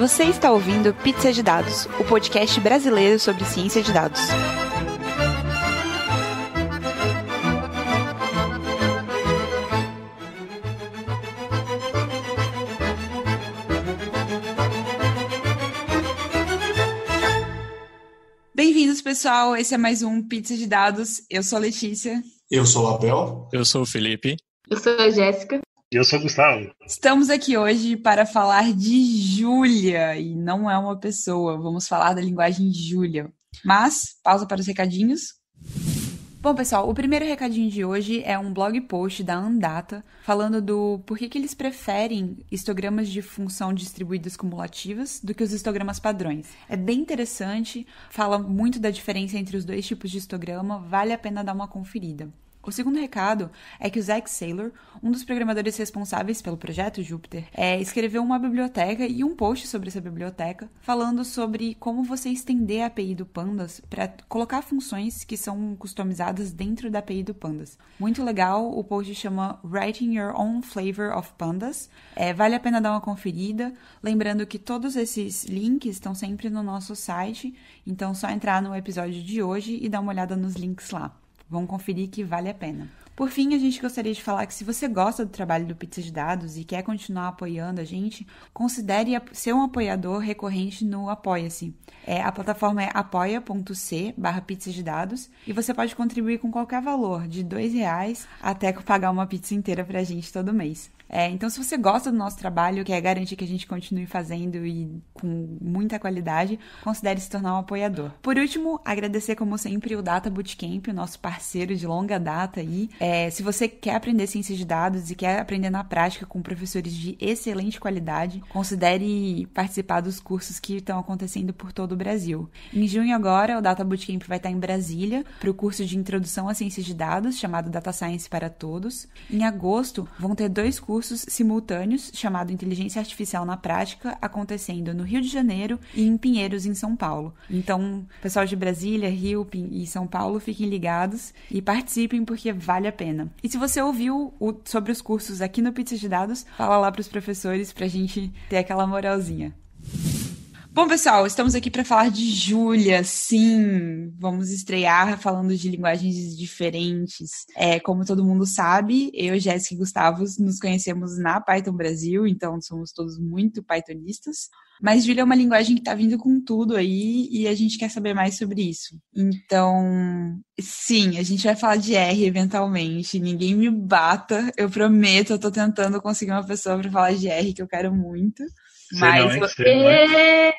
Você está ouvindo Pizza de Dados, o podcast brasileiro sobre ciência de dados. Bem-vindos, pessoal. Esse é mais um Pizza de Dados. Eu sou a Letícia. Eu sou o Abel. Eu sou o Felipe. Eu sou a Jéssica. E eu sou o Gustavo. Estamos aqui hoje para falar de Júlia, e não é uma pessoa, vamos falar da linguagem Júlia. Mas, pausa para os recadinhos. Bom, pessoal, o primeiro recadinho de hoje é um blog post da Andata falando do por que, que eles preferem histogramas de função distribuídas cumulativas do que os histogramas padrões. É bem interessante, fala muito da diferença entre os dois tipos de histograma, vale a pena dar uma conferida. O segundo recado é que o Zach Saylor, um dos programadores responsáveis pelo projeto Júpiter, é, escreveu uma biblioteca e um post sobre essa biblioteca falando sobre como você estender a API do Pandas para colocar funções que são customizadas dentro da API do Pandas. Muito legal, o post chama Writing Your Own Flavor of Pandas. É, vale a pena dar uma conferida. Lembrando que todos esses links estão sempre no nosso site, então é só entrar no episódio de hoje e dar uma olhada nos links lá. Vão conferir que vale a pena. Por fim, a gente gostaria de falar que se você gosta do trabalho do Pizza de Dados e quer continuar apoiando a gente, considere ser um apoiador recorrente no Apoia-se. É, a plataforma é apoia.c barra pizza de dados e você pode contribuir com qualquer valor, de dois reais até pagar uma pizza inteira pra gente todo mês. É, então, se você gosta do nosso trabalho, quer garantir que a gente continue fazendo e com muita qualidade, considere se tornar um apoiador. Por último, agradecer, como sempre, o Data Bootcamp, o nosso parceiro de longa data aí. É, se você quer aprender ciência de dados e quer aprender na prática com professores de excelente qualidade, considere participar dos cursos que estão acontecendo por todo o Brasil. Em junho agora, o Data Bootcamp vai estar em Brasília para o curso de Introdução à Ciência de Dados, chamado Data Science para Todos. Em agosto, vão ter dois cursos cursos simultâneos chamado Inteligência Artificial na Prática, acontecendo no Rio de Janeiro e em Pinheiros, em São Paulo. Então, pessoal de Brasília, Rio e São Paulo, fiquem ligados e participem porque vale a pena. E se você ouviu o, sobre os cursos aqui no Pizza de Dados, fala lá para os professores para a gente ter aquela moralzinha. Bom, pessoal, estamos aqui para falar de Júlia. Sim, vamos estrear falando de linguagens diferentes. É, como todo mundo sabe, eu, Jéssica e Gustavo nos conhecemos na Python Brasil, então somos todos muito Pythonistas. Mas Júlia é uma linguagem que está vindo com tudo aí e a gente quer saber mais sobre isso. Então, sim, a gente vai falar de R eventualmente. Ninguém me bata, eu prometo. Eu estou tentando conseguir uma pessoa para falar de R que eu quero muito. Mas não, você...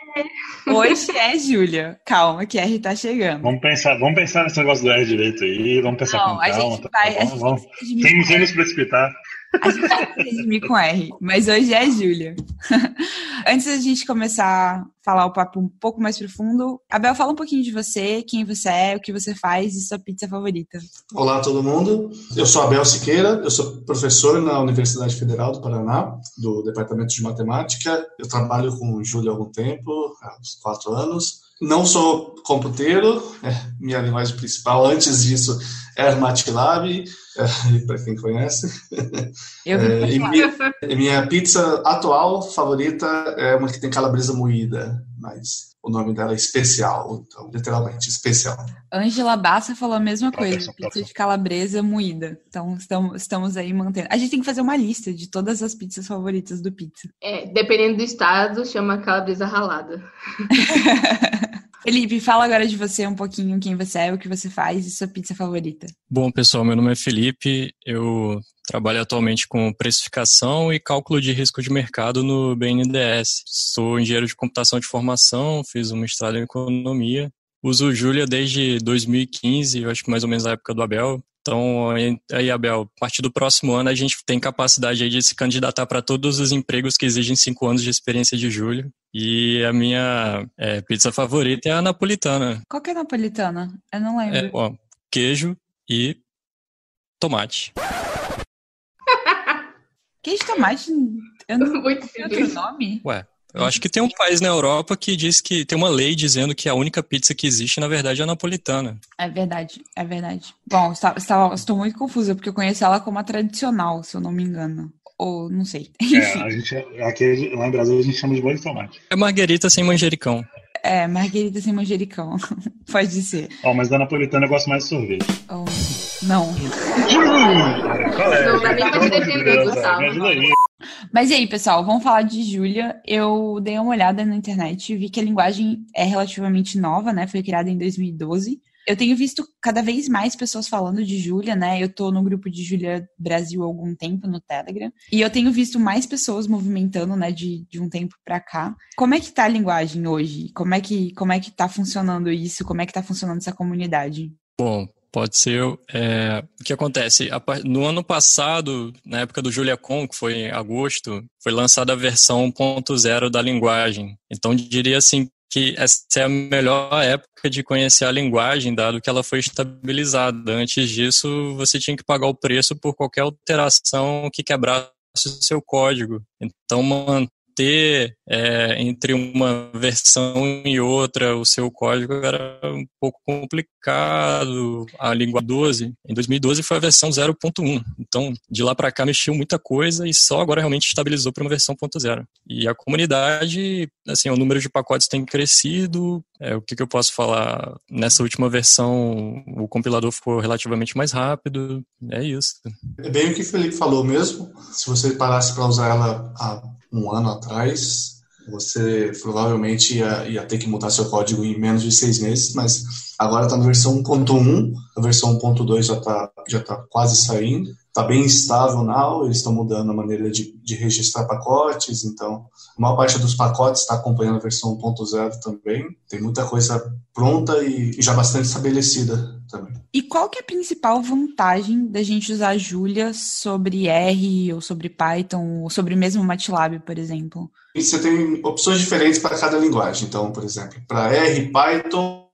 hoje é Júlia. Calma, que R tá chegando. Vamos pensar, vamos pensar nesse negócio do R direito aí, vamos pensar não, com a calma. Gente vai, tá, a gente vamos, vamos. Sem nos precipitar. A gente redimir com R, mas hoje é Júlia. Antes da gente começar a falar o papo um pouco mais profundo, Abel, fala um pouquinho de você, quem você é, o que você faz e sua pizza favorita. Olá, todo mundo. Eu sou Abel Siqueira, eu sou professor na Universidade Federal do Paraná, do Departamento de Matemática. Eu trabalho com Júlia há algum tempo, há uns quatro anos. Não sou computeiro, é minha linguagem principal. Antes disso, era MATLAB, é, para quem conhece. Eu é, e minha, minha, pizza atual favorita é uma que tem calabresa moída, mas o nome dela é especial, então, literalmente, especial. Angela Bassa falou a mesma coisa, pizza de calabresa moída. Então, estamos, estamos aí mantendo. A gente tem que fazer uma lista de todas as pizzas favoritas do pizza. É, dependendo do estado, chama calabresa ralada. Felipe, fala agora de você um pouquinho, quem você é, o que você faz e sua pizza favorita. Bom, pessoal, meu nome é Felipe, eu trabalho atualmente com precificação e cálculo de risco de mercado no BNDES. Sou engenheiro de computação de formação, fiz um mestrado em economia. Uso o Julia desde 2015, eu acho que mais ou menos na época do Abel. Então, aí, Abel, a partir do próximo ano a gente tem capacidade de se candidatar para todos os empregos que exigem cinco anos de experiência de julho. E a minha é, pizza favorita é a napolitana. Qual que é a napolitana? Eu não lembro. É, ó, queijo e tomate. queijo e tomate? Eu não Muito outro nome? Ué, Eu acho que tem um país na Europa que diz que tem uma lei dizendo que a única pizza que existe, na verdade, é a napolitana. É verdade, é verdade. Bom, está, está, estou muito confusa, porque eu conheço ela como a tradicional, se eu não me engano. Ou não sei. É, a gente, aqui, lá em Brasília a gente chama de molho de tomate. É marguerita sem manjericão. É, marguerita sem manjericão. Pode ser. Ó, mas da napolitana eu gosto mais de sorvete. Oh, não. Qual é? Não dá nem pra te defender, Gustavo. Me ajuda aí. Mas e aí, pessoal, vamos falar de Júlia. Eu dei uma olhada na internet e vi que a linguagem é relativamente nova, né? Foi criada em 2012. Eu tenho visto cada vez mais pessoas falando de Júlia, né? Eu tô no grupo de Júlia Brasil há algum tempo no Telegram. E eu tenho visto mais pessoas movimentando, né, de, de um tempo pra cá. Como é que tá a linguagem hoje? Como é que, como é que tá funcionando isso? Como é que tá funcionando essa comunidade? Bom, pode ser. É, o que acontece? No ano passado, na época do JuliaCon, que foi em agosto, foi lançada a versão 1.0 da linguagem. Então, diria assim que essa é a melhor época de conhecer a linguagem, dado que ela foi estabilizada. Antes disso, você tinha que pagar o preço por qualquer alteração que quebrasse o seu código. Então, manter é, entre uma versão e outra o seu código era um pouco complicado. A língua 12, em 2012 foi a versão 0.1. Então, de lá para cá mexeu muita coisa e só agora realmente estabilizou para uma versão 0.0. E a comunidade, assim, o número de pacotes tem crescido. É, o que, que eu posso falar? Nessa última versão, o compilador ficou relativamente mais rápido. É isso. É bem o que o Felipe falou mesmo. Se você parasse para usar ela um ano atrás, você provavelmente ia, ia, ter que mudar seu código em menos de seis meses, mas agora está na versão 1.1, a versão 1.2 já está já tá quase saindo, está bem estável now, eles estão mudando a maneira de, de, registrar pacotes, então a maior parte dos pacotes está acompanhando a versão 1.0 também, tem muita coisa pronta e, e já bastante estabelecida também. E qual que é a principal vantagem da gente usar Julia sobre R ou sobre Python ou sobre mesmo MATLAB, por exemplo? E você tem opções diferentes para cada linguagem. Então, por exemplo, para R, Python,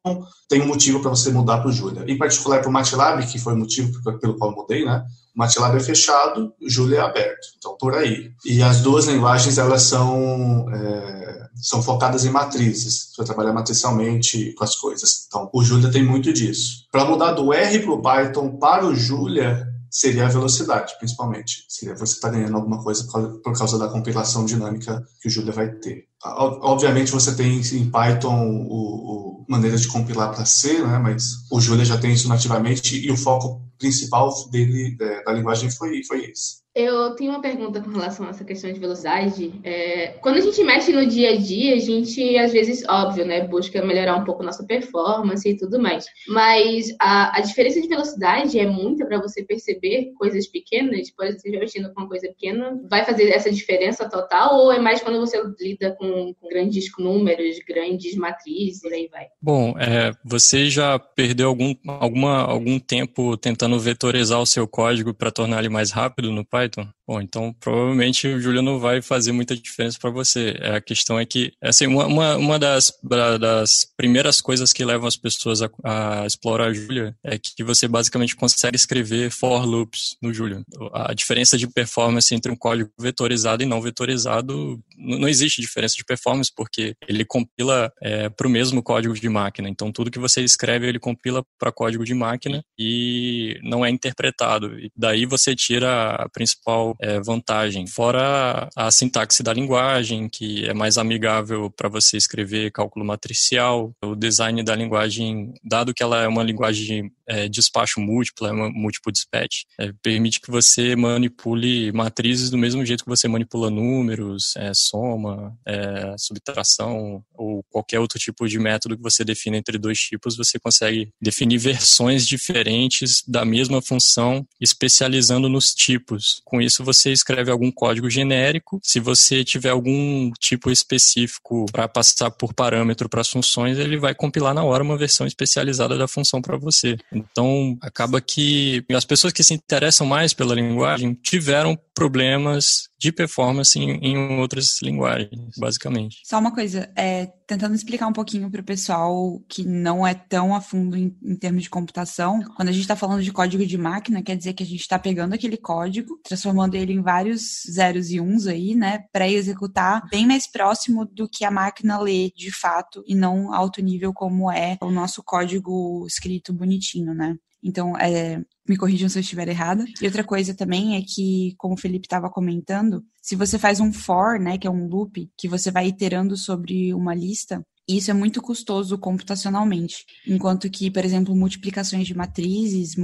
tem um motivo para você mudar para o Julia. Em particular para o MATLAB, que foi o motivo pelo qual mudei, né? MATLAB é fechado, o Julia é aberto. Então, por aí. E as duas linguagens, elas são, é, são focadas em matrizes. Você trabalhar matricialmente com as coisas. Então, o Julia tem muito disso. Para mudar do R para o Python para o Julia, seria a velocidade, principalmente. Seria você estar tá ganhando alguma coisa por causa da compilação dinâmica que o Julia vai ter. Obviamente você tem em Python o, o maneira de compilar para C, né, mas o Julia já tem isso nativamente e o foco principal dele é, da linguagem foi, foi esse. Eu tenho uma pergunta com relação a essa questão de velocidade. É, quando a gente mexe no dia a dia, a gente, às vezes, óbvio, né, busca melhorar um pouco nossa performance e tudo mais. Mas a, a diferença de velocidade é muita para você perceber coisas pequenas? Por exemplo, mexendo com uma coisa pequena, vai fazer essa diferença total? Ou é mais quando você lida com, com grandes números, grandes matrizes, e aí vai? Bom, é, você já perdeu algum, alguma, algum tempo tentando vetorizar o seu código para tornar ele mais rápido no Python? Brighton. Bom, então provavelmente o Julia não vai fazer muita diferença para você. A questão é que, assim, uma, uma, uma das, das primeiras coisas que levam as pessoas a, a explorar a Julia é que você basicamente consegue escrever for loops no Julia. A diferença de performance entre um código vetorizado e não vetorizado, não existe diferença de performance porque ele compila é, para o mesmo código de máquina. Então tudo que você escreve ele compila para código de máquina e não é interpretado. E daí você tira a principal é, vantagem. Fora a sintaxe da linguagem, que é mais amigável para você escrever cálculo matricial, o design da linguagem, dado que ela é uma linguagem é, despacho múltiplo, é múltiplo dispatch, é, permite que você manipule matrizes do mesmo jeito que você manipula números, é, soma, é, subtração ou qualquer outro tipo de método que você define entre dois tipos, você consegue definir versões diferentes da mesma função, especializando nos tipos. Com isso, você escreve algum código genérico. Se você tiver algum tipo específico para passar por parâmetro para as funções, ele vai compilar na hora uma versão especializada da função para você. Então, acaba que as pessoas que se interessam mais pela linguagem tiveram problemas de performance em, em outras linguagens, basicamente. Só uma coisa, é, tentando explicar um pouquinho para o pessoal que não é tão a fundo em, em termos de computação, quando a gente está falando de código de máquina, quer dizer que a gente está pegando aquele código, transformando ele em vários zeros e uns aí, né, para executar bem mais próximo do que a máquina lê de fato e não alto nível como é o nosso código escrito bonitinho, né? Então, é, me corrijam se eu estiver errada. E outra coisa também é que, como o Felipe estava comentando, se você faz um for, né, que é um loop, que você vai iterando sobre uma lista, isso é muito custoso computacionalmente. Enquanto que, por exemplo, multiplicações de matrizes,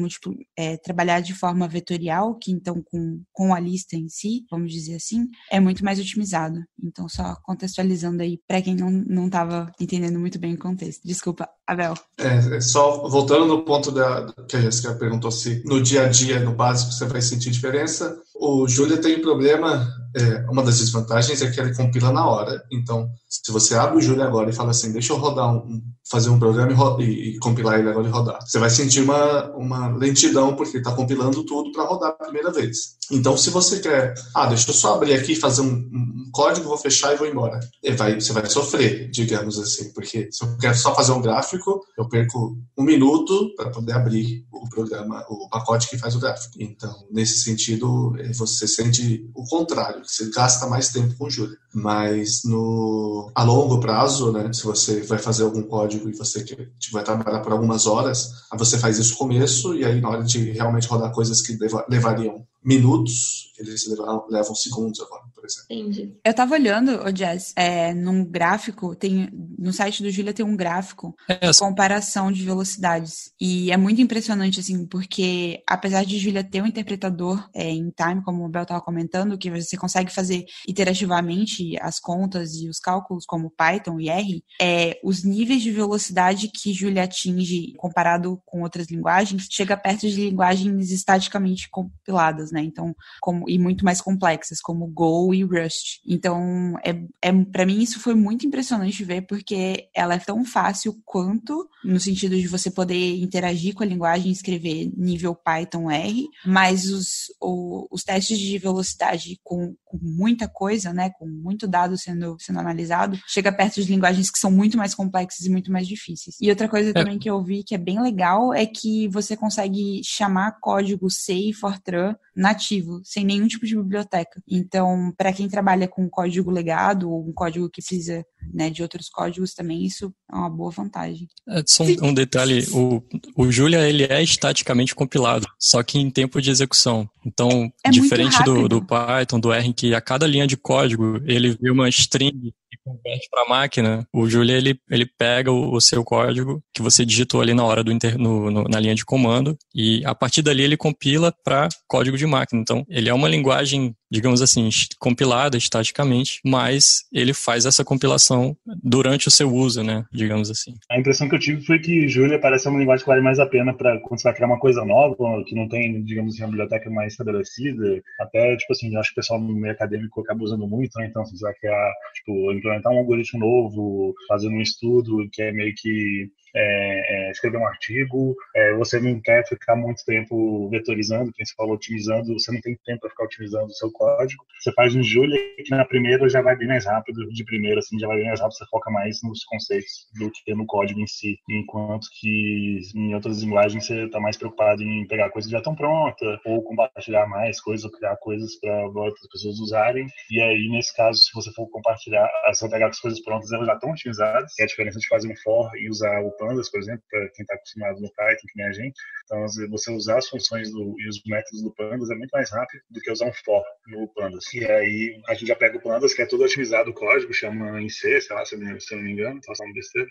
é, trabalhar de forma vetorial, que então com, com a lista em si, vamos dizer assim, é muito mais otimizado. Então, só contextualizando aí para quem não estava entendendo muito bem o contexto. Desculpa, Abel. É, é, só voltando no ponto da, que a Jéssica perguntou se no dia a dia, no básico, você vai sentir diferença. O Júlia tem um problema, é, uma das desvantagens é que ele compila na hora. Então, se você abre o Júlia agora e fala assim, deixa eu rodar um, fazer um programa e, e, compilar ele agora e rodar, você vai sentir uma, uma lentidão porque está compilando tudo para rodar a primeira vez. Então, se você quer, ah, deixa eu só abrir aqui, fazer um, um código, vou fechar e vou embora. E vai, você vai sofrer, digamos assim, porque se eu quero só fazer um gráfico, eu perco um minuto para poder abrir o programa, o pacote que faz o gráfico. Então, nesse sentido, você sente o contrário, você gasta mais tempo com Julia. Mas no, a longo prazo, né, se você vai fazer algum código e você vai trabalhar por algumas horas, você faz isso no começo e aí na hora de realmente rodar coisas que levariam minutos, eles levam, levam segundos agora, por exemplo. Entendi. Eu tava olhando, o Jazz, é, num gráfico, tem, no site do Julia tem um gráfico é, de comparação de velocidades. E é muito impressionante, assim, porque apesar de Julia ter um interpretador é, em time, como o Bel tava comentando, que você consegue fazer iterativamente as contas e os cálculos, como Python e R, é, os níveis de velocidade que Julia atinge comparado com outras linguagens, chega perto de linguagens estaticamente compiladas, né? Então, como, e muito mais complexas, como Go e Rust. Então, é, é, para mim isso foi muito impressionante ver, porque ela é tão fácil quanto, no sentido de você poder interagir com a linguagem e escrever nível Python R, mas os, o, os testes de velocidade com, com, muita coisa, né, com muito dado sendo, sendo analisado, chega perto de linguagens que são muito mais complexas e muito mais difíceis. E outra coisa é. também que eu vi que é bem legal é que você consegue chamar código C e Fortran nativo, sem nenhum tipo de biblioteca. Então, para quem trabalha com código legado ou um código que precisa né, de outros códigos também, isso é uma boa vantagem. É, só um, um detalhe, o, o Julia ele é estaticamente compilado, só que em tempo de execução. Então, é diferente do, do Python, do R, em que a cada linha de código ele vê uma string converte para a máquina, o Julia ele, ele pega o, o, seu código que você digitou ali na hora do inter, no, no, na linha de comando e a partir dali ele compila para código de máquina. Então, ele é uma linguagem digamos assim, compilada estaticamente, mas ele faz essa compilação durante o seu uso, né? Digamos assim. A impressão que eu tive foi que Julia parece uma linguagem que vale mais a pena para quando você vai criar uma coisa nova, que não tem, digamos assim, uma biblioteca mais estabelecida. Até, tipo assim, eu acho que o pessoal no meio acadêmico acaba usando muito, né? Então, se você vai criar, tipo, implementar um algoritmo novo, fazendo um estudo que é meio que é, é, escrever um artigo, é, você não quer ficar muito tempo vetorizando, quem você falou, otimizando, você não tem tempo para ficar otimizando o seu código. Você faz um Julia que na primeira já vai bem mais rápido, de primeira, assim, já vai bem mais rápido, você foca mais nos conceitos do que no código em si. Enquanto que em outras linguagens você está mais preocupado em pegar coisas já tão pronta, ou compartilhar mais coisas, ou criar coisas para outras pessoas usarem. E aí, nesse caso, se você for compartilhar, você vai pegar as coisas prontas, elas já estão otimizadas, é a diferença de fazer um for e usar o pandas, por exemplo, para quem está acostumado no Python, que nem a gente. Então, você usar as funções do, e os métodos do pandas é muito mais rápido do que usar um for no pandas. E aí, a gente já pega o pandas, que é todo otimizado o código, chama em C, sei lá, se eu não me engano, faço uma besteira.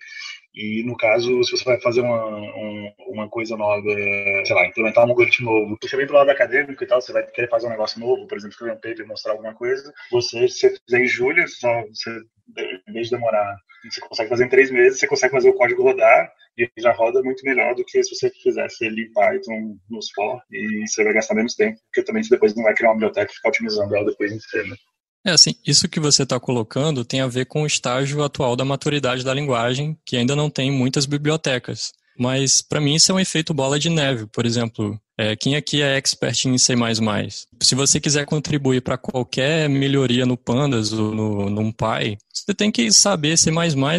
E no caso, se você vai fazer uma, um, uma coisa nova, sei lá, implementar um algoritmo novo, você vem pro lado acadêmico e tal, você vai querer fazer um negócio novo, por exemplo, escrever um paper, mostrar alguma coisa, você, se você fizer em julho, só, você, em vez de demorar, você consegue fazer em três meses, você consegue fazer o código rodar e já roda muito melhor do que se você fizesse ele em Python nos for e você vai gastar menos tempo, porque também você depois não vai criar uma biblioteca e ficar otimizando ela depois inteira. É assim, isso que você está colocando tem a ver com o estágio atual da maturidade da linguagem, que ainda não tem muitas bibliotecas. Mas para mim isso é um efeito bola de neve. Por exemplo, É, quem aqui é expert em C++? Se você quiser contribuir para qualquer melhoria no Pandas ou no, NumPy, você tem que saber C++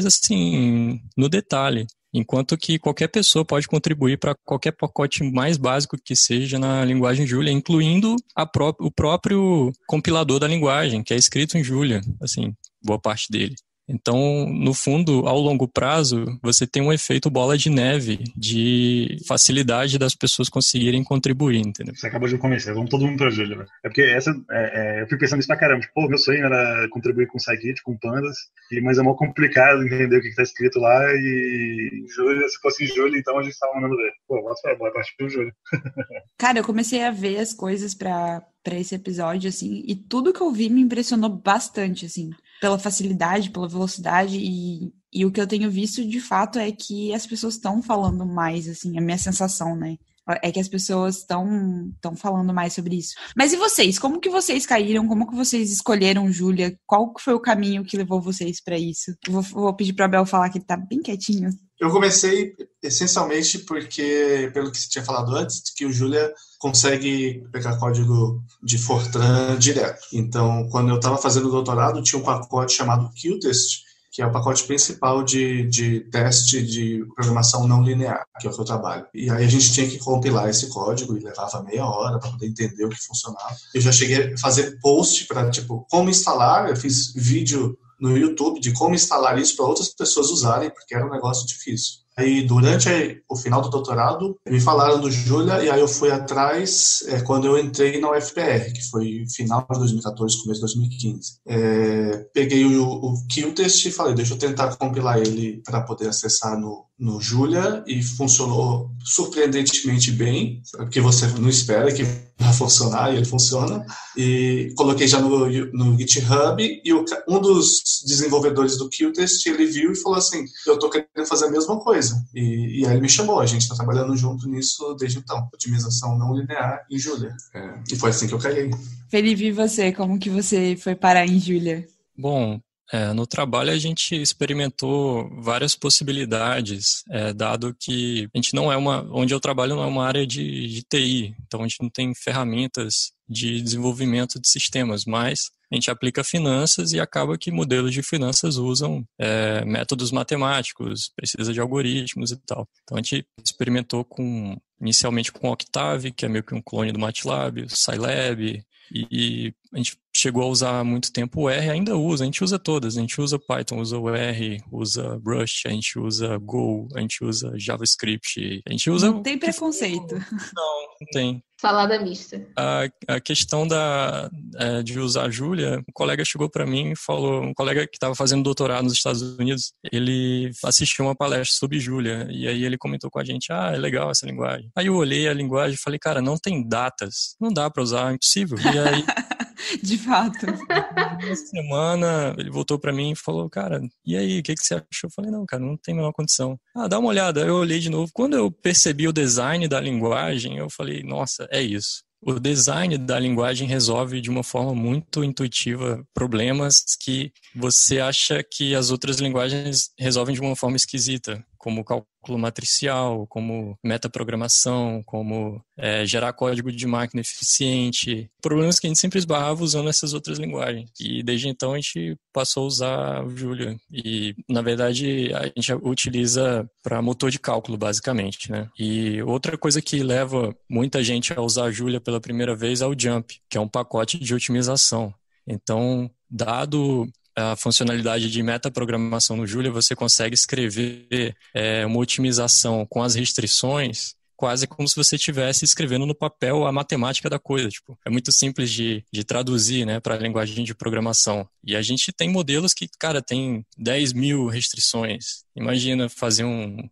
assim, no detalhe. Enquanto que qualquer pessoa pode contribuir para qualquer pacote mais básico que seja na linguagem Julia, incluindo pró o próprio compilador da linguagem, que é escrito em Julia, assim, boa parte dele. Então, no fundo, ao longo prazo, você tem um efeito bola de neve de facilidade das pessoas conseguirem contribuir, entendeu? Você acabou de convencer, vamos todo mundo pra Júlia. Né? É porque essa, é, é, eu fui pensando nisso pra caramba. Tipo, pô, meu sonho era contribuir com o Scikit, com Pandas, e, mas é mó complicado entender o que, que tá escrito lá. E Júlia, se fosse em Júlia, então a gente tava mandando ver. Pô, bota pra boa parte do Júlia. Cara, eu comecei a ver as coisas pra, pra esse episódio, assim, e tudo que eu vi me impressionou bastante, assim pela facilidade, pela velocidade e, e o que eu tenho visto de fato é que as pessoas estão falando mais, assim, a minha sensação, né? É que as pessoas estão estão falando mais sobre isso. Mas e vocês? Como que vocês caíram? Como que vocês escolheram Júlia? Qual foi o caminho que levou vocês para isso? vou, vou pedir para Abel falar que ele tá bem quietinho. Eu comecei essencialmente porque, pelo que você tinha falado antes, que o Julia consegue pegar código de Fortran direto. Então, quando eu estava fazendo o doutorado, tinha um pacote chamado Qtest, que é o pacote principal de, de teste de programação não linear, que é o que eu trabalho. E aí a gente tinha que compilar esse código e levava meia hora para poder entender o que funcionava. Eu já cheguei a fazer post para, tipo, como instalar, eu fiz vídeo no YouTube de como instalar isso para outras pessoas usarem, porque era um negócio difícil. Aí, durante o final do doutorado, me falaram do Julia e aí eu fui atrás é, quando eu entrei na UFPR, que foi final de 2014, começo de 2015. É, peguei o, o Qtest e falei, deixa eu tentar compilar ele para poder acessar no, no Julia e funcionou surpreendentemente bem, porque você não espera que vai funcionar e ele funciona. E coloquei já no, no GitHub e o, um dos desenvolvedores do Qtest, ele viu e falou assim, eu estou querendo fazer a mesma coisa. E, e aí ele me chamou, a gente está trabalhando junto nisso desde então, otimização não linear em Julia. É, e foi assim que eu caí. Felipe, e você, como que você foi parar em Julia? Bom, é, no trabalho a gente experimentou várias possibilidades, é, dado que a gente não é uma, onde eu trabalho não é uma área de, de TI, então a gente não tem ferramentas de desenvolvimento de sistemas, mas a gente aplica finanças e acaba que modelos de finanças usam é, métodos matemáticos, precisa de algoritmos e tal. Então a gente experimentou com inicialmente com Octave, que é meio que um clone do MATLAB, Scilab, e a gente chegou a usar muito tempo o R, ainda usa, a gente usa todas, a gente usa Python, usa o R, usa Rust, a gente usa Go, a gente usa JavaScript, a gente usa... Não tem preconceito. Não, não tem. Salada mista. A, a questão da, é, de usar a Júlia, um colega chegou para mim e falou, um colega que estava fazendo doutorado nos Estados Unidos, ele assistiu uma palestra sobre Júlia, e aí ele comentou com a gente, ah, é legal essa linguagem. Aí eu olhei a linguagem e falei, cara, não tem datas, não dá para usar, é impossível. E aí... De fato. Uma semana, ele voltou para mim e falou, cara, e aí, o que, que você achou? Eu falei, não, cara, não tem a menor condição. Ah, dá uma olhada. Eu olhei de novo. Quando eu percebi o design da linguagem, eu falei, nossa, é isso. O design da linguagem resolve de uma forma muito intuitiva problemas que você acha que as outras linguagens resolvem de uma forma esquisita como cálculo matricial, como metaprogramação, como é, gerar código de máquina eficiente. Problemas que a gente sempre esbarrava usando essas outras linguagens. E desde então a gente passou a usar o Julia. E, na verdade, a gente utiliza para motor de cálculo, basicamente. Né? E outra coisa que leva muita gente a usar a Julia pela primeira vez é o Jump, que é um pacote de otimização. Então, dado a funcionalidade de metaprogramação no Julia, você consegue escrever é, uma otimização com as restrições quase como se você estivesse escrevendo no papel a matemática da coisa. Tipo, é muito simples de, de traduzir né, para a linguagem de programação. E a gente tem modelos que, cara, tem 10 mil restrições. Imagina fazer um.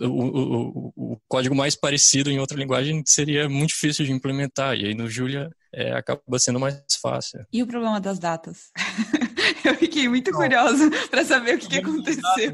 O, o, o, código mais parecido em outra linguagem seria muito difícil de implementar. E aí no Julia é, acaba sendo mais fácil. E o problema das datas? Eu fiquei muito Não. curiosa para saber o que, que aconteceu.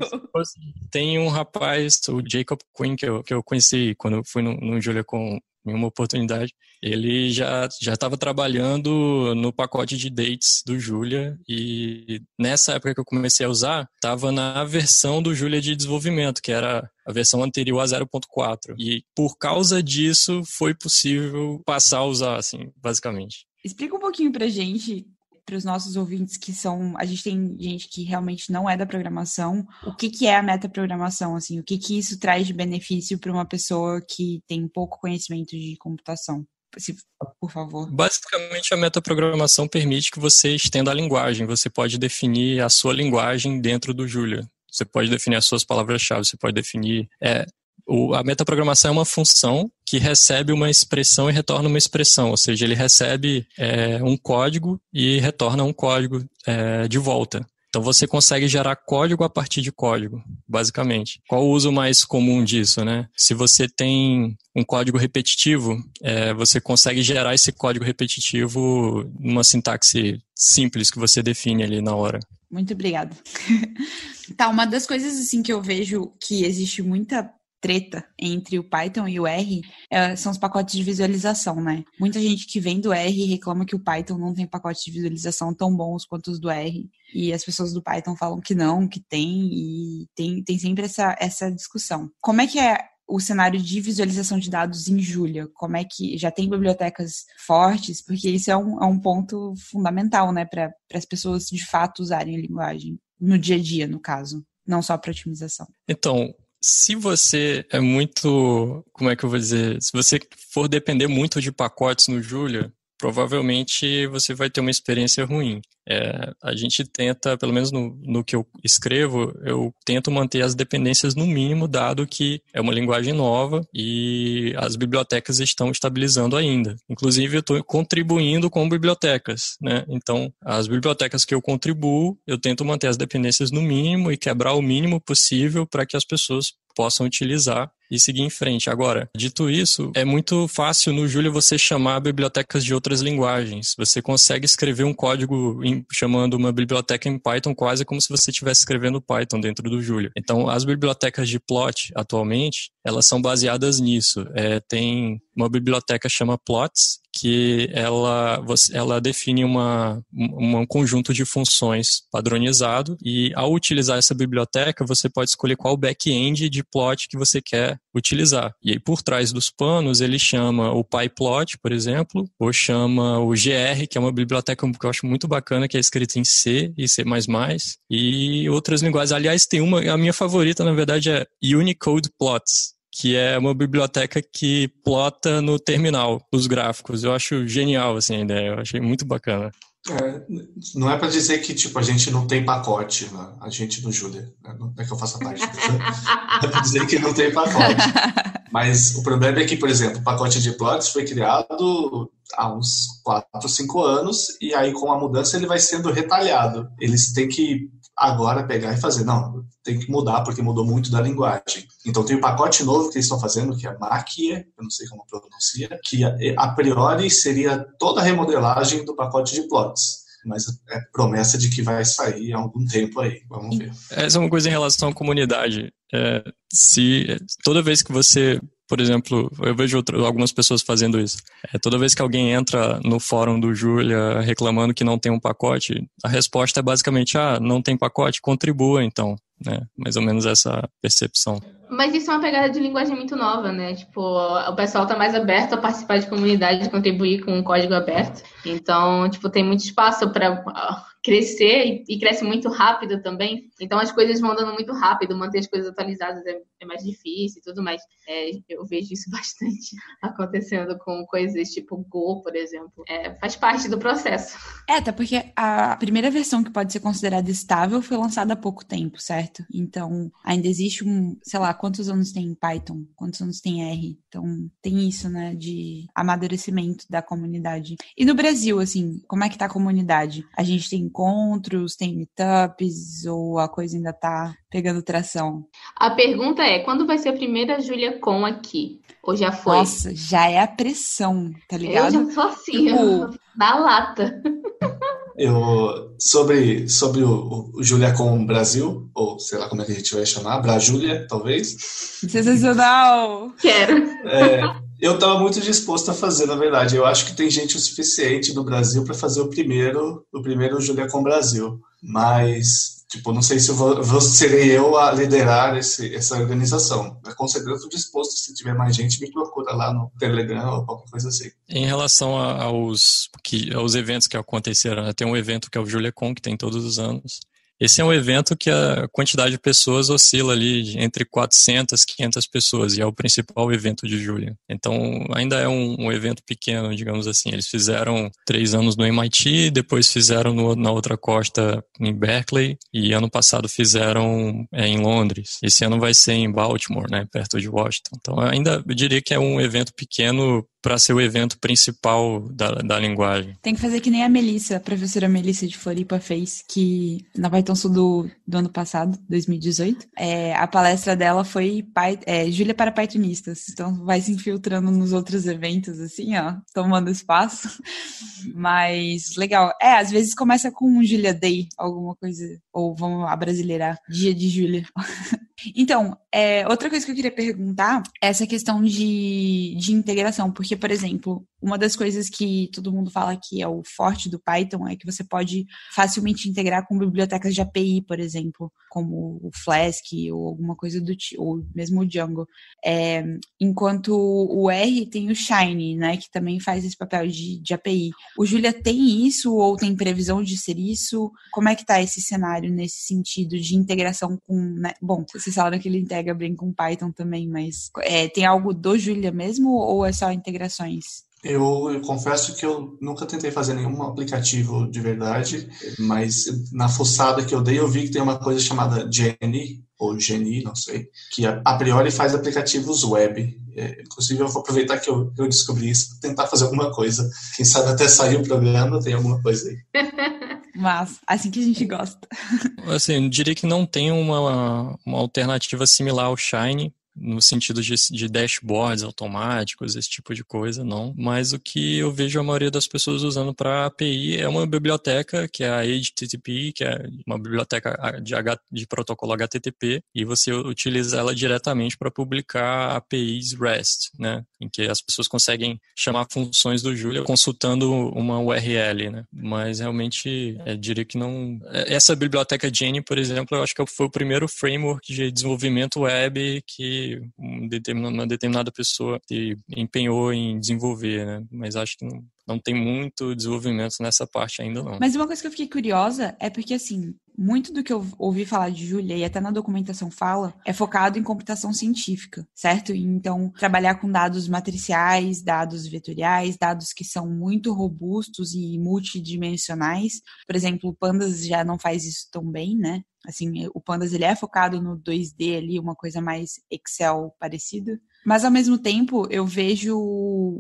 Tem um rapaz, o Jacob Quinn, que eu, que eu conheci quando eu fui no, no Julia com, em uma oportunidade, ele já já estava trabalhando no pacote de dates do Julia e nessa época que eu comecei a usar, estava na versão do Julia de desenvolvimento, que era a versão anterior a 0.4. E por causa disso foi possível passar a usar, assim, basicamente. Explica um pouquinho pra gente para os nossos ouvintes que são, a gente tem gente que realmente não é da programação, o que que é a metaprogramação assim, o que que isso traz de benefício para uma pessoa que tem pouco conhecimento de computação? Se, por favor. Basicamente, a metaprogramação permite que você estenda a linguagem. Você pode definir a sua linguagem dentro do Julia. Você pode definir as suas palavras-chave, você pode definir. É, o, a metaprogramação é uma função que recebe uma expressão e retorna uma expressão, ou seja, ele recebe é, um código e retorna um código é, de volta. Então você consegue gerar código a partir de código, basicamente. Qual o uso mais comum disso, né? Se você tem um código repetitivo, é, você consegue gerar esse código repetitivo numa sintaxe simples que você define ali na hora. Muito obrigada. tá, uma das coisas assim que eu vejo que existe muita treta entre o Python e o R é, são os pacotes de visualização, né? Muita gente que vem do R reclama que o Python não tem pacotes de visualização tão bons quanto os do R. E as pessoas do Python falam que não, que tem, e tem, tem sempre essa, essa discussão. Como é que é o cenário de visualização de dados em Julia? Como é que já tem bibliotecas fortes? Porque isso é um, é um ponto fundamental, né, para as pessoas de fato usarem a linguagem no dia a dia, no caso, não só para otimização. Então, se você é muito, como é que eu vou dizer, se você for depender muito de pacotes no Julia, provavelmente você vai ter uma experiência ruim. É, a gente tenta, pelo menos no, no que eu escrevo, eu tento manter as dependências no mínimo, dado que é uma linguagem nova e as bibliotecas estão estabilizando ainda. Inclusive, eu estou contribuindo com bibliotecas, né? Então, as bibliotecas que eu contribuo, eu tento manter as dependências no mínimo e quebrar o mínimo possível para que as pessoas possam utilizar e seguir em frente. Agora, dito isso, é muito fácil no Julia você chamar bibliotecas de outras linguagens. Você consegue escrever um código em, chamando uma biblioteca em Python quase como se você estivesse escrevendo Python dentro do Julia. Então, as bibliotecas de plot atualmente, elas são baseadas nisso. É, tem uma biblioteca chama Plots, que ela, ela define uma, um conjunto de funções padronizado e ao utilizar essa biblioteca você pode escolher qual back-end de plot que você quer utilizar. E aí por trás dos panos ele chama o PyPlot, por exemplo, ou chama o GR, que é uma biblioteca que eu acho muito bacana, que é escrita em C e C++, e outras linguagens. Aliás, tem uma, a minha favorita na verdade é Unicode Plots, que é uma biblioteca que plota no terminal os gráficos. Eu acho genial assim a ideia, eu achei muito bacana. É, não é para dizer que tipo a gente não tem pacote, né? a gente no Julia, né? não é que eu faça parte, é para dizer que não tem pacote. Mas o problema é que, por exemplo, o pacote de plots foi criado há uns 4, 5 anos e aí com a mudança ele vai sendo retalhado. Eles têm que agora pegar e fazer, não, tem que mudar porque mudou muito da linguagem. Então tem o um pacote novo que eles estão fazendo, que é Machia, eu não sei como pronuncia, que a priori seria toda a remodelagem do pacote de plots mas é promessa de que vai sair há algum tempo aí. Vamos ver. Essa é uma coisa em relação à comunidade. É, se toda vez que você por exemplo, eu vejo algumas pessoas fazendo isso. É, toda vez que alguém entra no fórum do Julia reclamando que não tem um pacote, a resposta é basicamente: ah, não tem pacote, contribua então. Né? Mais ou menos essa percepção. Mas isso é uma pegada de linguagem muito nova, né? Tipo, o pessoal tá mais aberto a participar de comunidade, contribuir com o código aberto. Então, tipo, tem muito espaço para crescer e, cresce muito rápido também. Então as coisas vão andando muito rápido, manter as coisas atualizadas é, é mais difícil e tudo mais. É, eu vejo isso bastante acontecendo com coisas tipo Go, por exemplo. É, faz parte do processo. É, até porque a primeira versão que pode ser considerada estável foi lançada há pouco tempo, certo? Então ainda existe um, sei lá, quantos anos tem Python, quantos anos tem R. Então tem isso, né, de amadurecimento da comunidade. E no Brasil, assim, como é que tá a comunidade? A gente tem encontros, tem meetups ou a coisa ainda tá pegando tração? A pergunta é, quando vai ser a primeira Julia Com aqui? Ou já foi? Nossa, já é a pressão, tá ligado? Eu já tô assim, tipo... na lata. Eu, sobre sobre o, o Julia com Brasil, ou sei lá como é que a gente vai chamar, Brajúlia, talvez. Sensacional! Quero. É, Eu estava muito disposto a fazer, na verdade. Eu acho que tem gente o suficiente no Brasil para fazer o primeiro, o primeiro Julia com Brasil. Mas, tipo, não sei se vou, vou, serei eu a liderar esse, essa organização. Mas, com certeza estou disposto, se tiver mais gente, me procura lá no Telegram ou qualquer coisa assim. Em relação aos, que, aos eventos que aconteceram, né? tem um evento que é o JuliaCon, que tem todos os anos. Esse é um evento que a quantidade de pessoas oscila ali entre 400 500 pessoas e é o principal evento de julho. Então, ainda é um, um evento pequeno, digamos assim. Eles fizeram três anos no MIT, depois fizeram no, na outra costa em Berkeley e ano passado fizeram é, em Londres. Esse ano vai ser em Baltimore, né, perto de Washington. Então, ainda eu diria que é um evento pequeno para ser o evento principal da, da linguagem. Tem que fazer que nem a Melissa, a professora Melissa de Floripa fez, que na Python Sul do, do ano passado, 2018, é, a palestra dela foi é, Júlia para Pythonistas. Então vai se infiltrando nos outros eventos, assim, ó, tomando espaço. Mas legal. É, às vezes começa com um Julia Day, alguma coisa, ou vamos a brasileirar, dia de Júlia. Então, é, outra coisa que eu queria perguntar é essa questão de, de integração, porque, por exemplo, uma das coisas que todo mundo fala que é o forte do Python é que você pode facilmente integrar com bibliotecas de API, por exemplo, como o Flask ou alguma coisa do tipo, ou mesmo o Django. É, enquanto o R tem o Shiny, né, que também faz esse papel de, de API. O Julia tem isso ou tem previsão de ser isso? Como é que está esse cenário nesse sentido de integração com, né? bom, vocês falaram que ele integra bem com Python também, mas é, tem algo do Julia mesmo ou é só integrações? Eu, eu, confesso que eu nunca tentei fazer nenhum aplicativo de verdade, mas na fuçada que eu dei eu vi que tem uma coisa chamada Jenny, ou Geni, não sei, que a, priori faz aplicativos web. É, inclusive eu vou aproveitar que eu, eu descobri isso para tentar fazer alguma coisa. Quem sabe até sair o programa tem alguma coisa aí. Mas, assim que a gente gosta. Assim, eu diria que não tem uma, uma alternativa similar ao Shine, no sentido de, de, dashboards automáticos, esse tipo de coisa, não. Mas o que eu vejo a maioria das pessoas usando para API é uma biblioteca, que é a HTTP, que é uma biblioteca de, H, de protocolo HTTP, e você utiliza ela diretamente para publicar APIs REST, né? Em que as pessoas conseguem chamar funções do Julia consultando uma URL, né? Mas realmente, eu diria que não... É, essa biblioteca Jenny, por exemplo, eu acho que foi o primeiro framework de desenvolvimento web que uma determinada pessoa se empenhou em desenvolver, né? Mas acho que não, não tem muito desenvolvimento nessa parte ainda não. Mas uma coisa que eu fiquei curiosa é porque, assim, muito do que eu ouvi falar de Julia, e até na documentação fala, é focado em computação científica, certo? Então, trabalhar com dados matriciais, dados vetoriais, dados que são muito robustos e multidimensionais. Por exemplo, o Pandas já não faz isso tão bem, né? Assim, o Pandas ele é focado no 2D ali, uma coisa mais Excel parecida. Mas ao mesmo tempo, eu vejo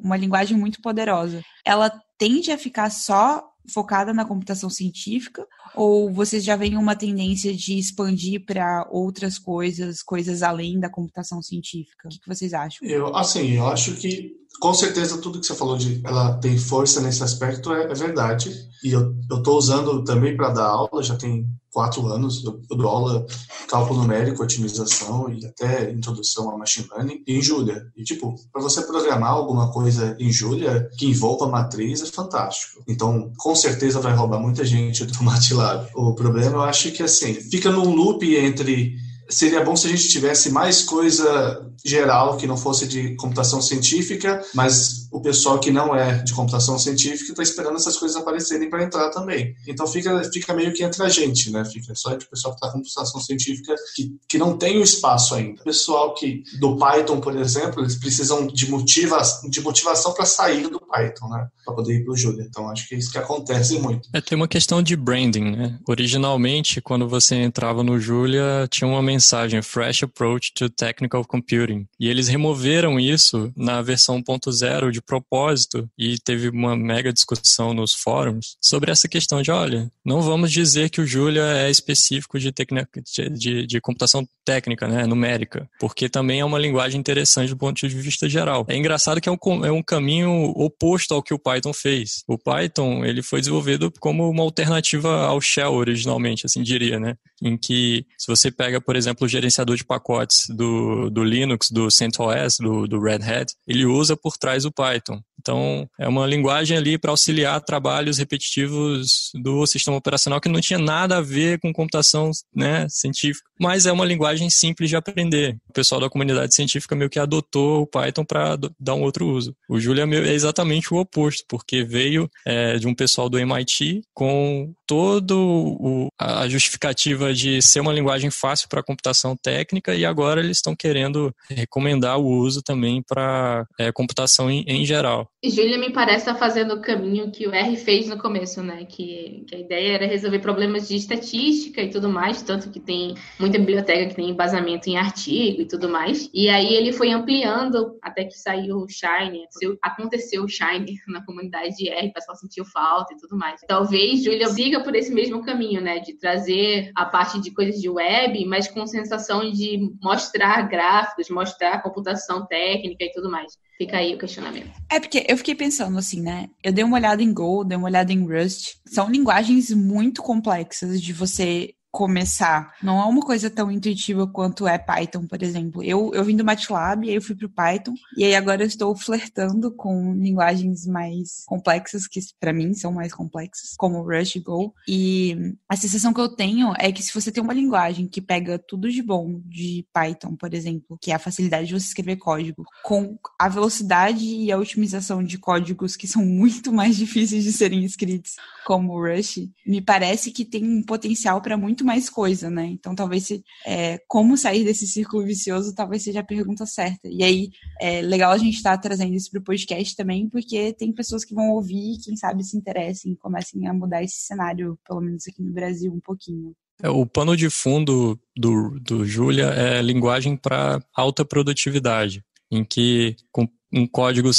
uma linguagem muito poderosa. Ela tende a ficar só focada na computação científica ou vocês já veem uma tendência de expandir para outras coisas, coisas além da computação científica? O que, vocês acham? Eu, assim, eu acho que com certeza tudo que você falou de ela tem força nesse aspecto é, é verdade. E eu estou usando também para dar aula, já tem quatro anos. Eu, eu dou aula cálculo numérico, otimização e até introdução a machine learning em Julia. E, tipo, para você programar alguma coisa em Julia que envolva matriz é fantástico. Então, com certeza vai roubar muita gente do MATLAB. O problema, eu acho que, assim, fica num loop entre seria bom se a gente tivesse mais coisa geral que não fosse de computação científica, mas o pessoal que não é de computação científica está esperando essas coisas aparecerem para entrar também. Então fica, fica meio que entre a gente, né? Fica só entre o pessoal que está com computação científica que, que não tem o espaço ainda. O pessoal que do Python, por exemplo, eles precisam de, motiva, de motivação para sair do Python, né? Para poder ir para o Julia. Então acho que é isso que acontece muito. É, tem uma questão de branding, né? Originalmente, quando você entrava no Julia, tinha uma mensagem Fresh Approach to Technical Computing. E eles removeram isso na versão 1.0 de propósito e teve uma mega discussão nos fóruns sobre essa questão de, olha, não vamos dizer que o Julia é específico de, de, de computação técnica, né, numérica, porque também é uma linguagem interessante do ponto de vista geral. É engraçado que é um, é um caminho oposto ao que o Python fez. O Python, ele foi desenvolvido como uma alternativa ao Shell originalmente, assim diria, né? Em que se você pega, por exemplo, o gerenciador de pacotes do, do Linux, do CentOS, do, do Red Hat, ele usa por trás o Python. Então, é uma linguagem ali para auxiliar trabalhos repetitivos do sistema operacional que não tinha nada a ver com computação né, científica, mas é uma linguagem simples de aprender. O pessoal da comunidade científica meio que adotou o Python para dar um outro uso. O Julia é exatamente o oposto, porque veio é, de um pessoal do MIT com todo a justificativa de ser uma linguagem fácil para computação técnica e agora eles estão querendo recomendar o uso também para é, computação em, em geral. Júlia me parece estar fazendo o caminho que o R fez no começo, né? Que, que, a ideia era resolver problemas de estatística e tudo mais, tanto que tem muita biblioteca que tem embasamento em artigo e tudo mais. E aí ele foi ampliando até que saiu o Shine, aconteceu o Shine na comunidade de R, o pessoal sentiu falta e tudo mais. Talvez Júlia siga por esse mesmo caminho, né? De trazer a parte de coisas de web, mas com sensação de mostrar gráficos, mostrar computação técnica e tudo mais. Fica aí o questionamento. É porque eu fiquei pensando assim, né? Eu dei uma olhada em Go, dei uma olhada em Rust. São linguagens muito complexas de você começar. Não é uma coisa tão intuitiva quanto é Python, por exemplo. Eu, eu vim do MATLAB, aí eu fui pro Python, e aí agora eu estou flertando com linguagens mais complexas, que para mim são mais complexas, como Rush e Go. E a sensação que eu tenho é que se você tem uma linguagem que pega tudo de bom de Python, por exemplo, que é a facilidade de você escrever código, com a velocidade e a otimização de códigos que são muito mais difíceis de serem escritos, como Rush, me parece que tem um potencial para muito muito mais coisa, né? Então, talvez se, é, como sair desse círculo vicioso, talvez seja a pergunta certa. E aí, é legal a gente estar tá trazendo isso para o podcast também, porque tem pessoas que vão ouvir, quem sabe se interessem comecem a mudar esse cenário, pelo menos aqui no Brasil, um pouquinho. É, o pano de fundo do, do Julia é linguagem para alta produtividade, em que com um código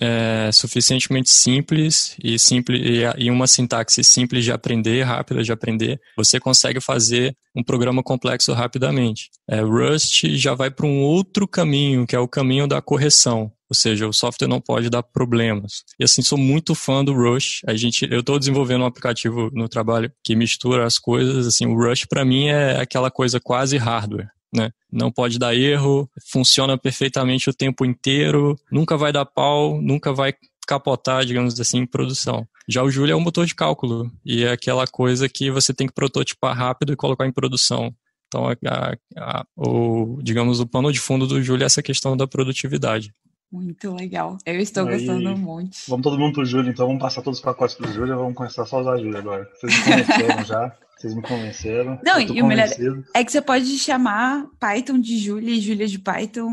é, suficientemente simples e, simples e uma sintaxe simples de aprender, rápida de aprender, você consegue fazer um programa complexo rapidamente. É, Rust já vai para um outro caminho, que é o caminho da correção. Ou seja, o software não pode dar problemas. E assim, sou muito fã do Rush. A gente, eu estou desenvolvendo um aplicativo no trabalho que mistura as coisas. Assim, o Rush para mim é aquela coisa quase hardware né? Não pode dar erro, funciona perfeitamente o tempo inteiro, nunca vai dar pau, nunca vai capotar, digamos assim, em produção. Já o Julia é um motor de cálculo e é aquela coisa que você tem que prototipar rápido e colocar em produção. Então, a, a, o, digamos, o pano de fundo do Julia é essa questão da produtividade. Muito legal. Eu estou Aí, gostando muito. Vamos todo mundo pro Júlio, então vamos passar todos os pacotes pro Júlio vamos começar só a usar a Júlia agora. Vocês me conheceram já. Vocês me convenceram. Não, e o melhor é que você pode chamar Python de Júlia e Júlia de Python.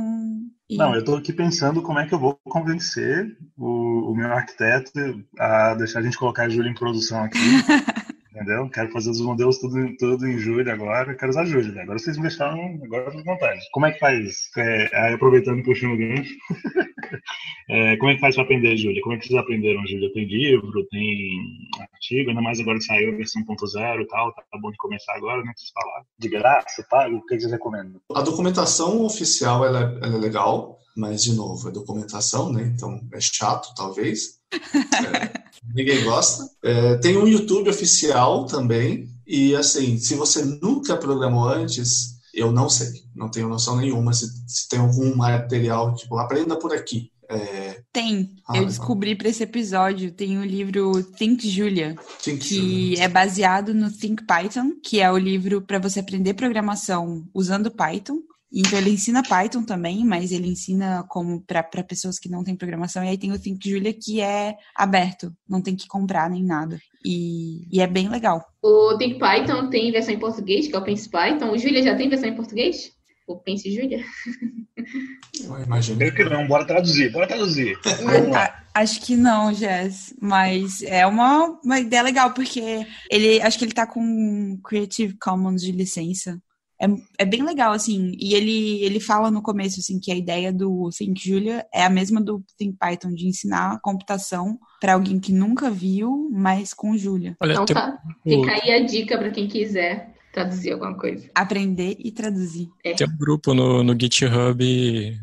E... Não, eu estou aqui pensando como é que eu vou convencer o, o meu arquiteto a deixar a gente colocar a Júlia em produção aqui. entendeu? Quero fazer os modelos tudo, tudo em Julia agora, quero usar Julia. Agora vocês me deixaram agora à vontade. Como é que faz? É, aproveitando e puxando o gancho, é, como é que faz para aprender Julia? Como é que vocês aprenderam Julia? Tem livro, tem artigo, ainda mais agora que saiu a versão 1.0 e tal, tá bom de começar agora, né? Vocês falaram. De graça, pago? O que vocês recomendam? A documentação oficial ela é, ela é legal, mas de novo, é documentação, né? Então é chato, talvez. É, ninguém gosta. É, tem um YouTube oficial também. E assim, se você nunca programou antes, eu não sei. Não tenho noção nenhuma se, se tem algum material, tipo, aprenda por aqui. É... Tem. Ah, eu descobri para esse episódio, tem o livro Think Julia, Think que Julia. é baseado no Think Python, que é o livro para você aprender programação usando Python. Então ele ensina Python também, mas ele ensina como para pessoas que não têm programação. E aí tem o Think Julia que é aberto, não tem que comprar nem nada. E, e é bem legal. O Think Python tem versão em português, que é o Pense Python. O Julia já tem versão em português? O Pense Julia? Eu imagino. que não, bora traduzir, bora traduzir. Acho que não, Jess. Mas é uma, uma ideia legal, porque ele acho que ele tá com Creative Commons de licença é, é bem legal, assim. E ele, ele fala no começo, assim, que a ideia do Think Julia é a mesma do Think Python, de ensinar computação para alguém que nunca viu, mas com Julia. Olha, então tá. Fica aí a dica para quem quiser traduzir alguma coisa. Aprender e traduzir. É. Tem um grupo no, no GitHub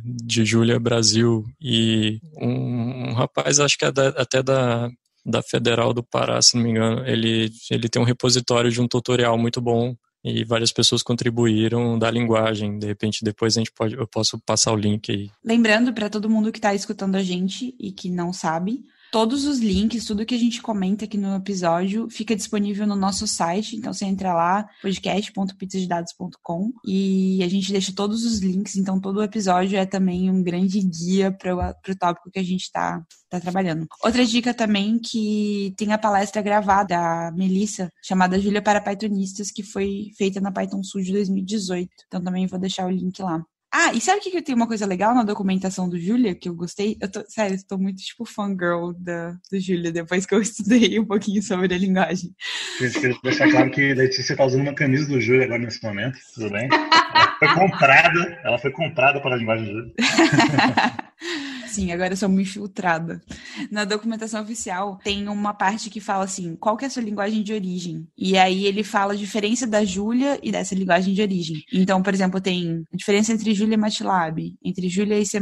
de Julia Brasil e um, um rapaz, acho que é da, até da, da Federal do Pará, se não me engano, ele, ele tem um repositório de um tutorial muito bom e várias pessoas contribuíram da linguagem. De repente, depois a gente pode, eu posso passar o link aí. Lembrando para todo mundo que está escutando a gente e que não sabe, todos os links, tudo que a gente comenta aqui no episódio fica disponível no nosso site. Então você entra lá, podcast.pizzadedados.com e a gente deixa todos os links. Então todo o episódio é também um grande guia para o tópico que a gente está tá trabalhando. Outra dica também que tem a palestra gravada da Melissa, chamada Júlia para Pythonistas, que foi feita na Python Sul de 2018. Então também vou deixar o link lá. Ah, e sabe o que, que tem uma coisa legal na documentação do Júlia, que eu gostei? Eu tô, sério, eu tô muito, tipo, fangirl da, do Júlia, depois que eu estudei um pouquinho sobre a linguagem. Gente, queria deixar claro que a Letícia tá usando uma camisa do Júlia agora nesse momento, tudo bem? Ela foi comprada, ela foi comprada para a linguagem do Júlia. Sim, agora eu sou muito infiltrada. Na documentação oficial tem uma parte que fala assim, qual que é a sua linguagem de origem? E aí ele fala a diferença da Julia e dessa linguagem de origem. Então, por exemplo, tem a diferença entre Julia e MATLAB, entre Julia e C++,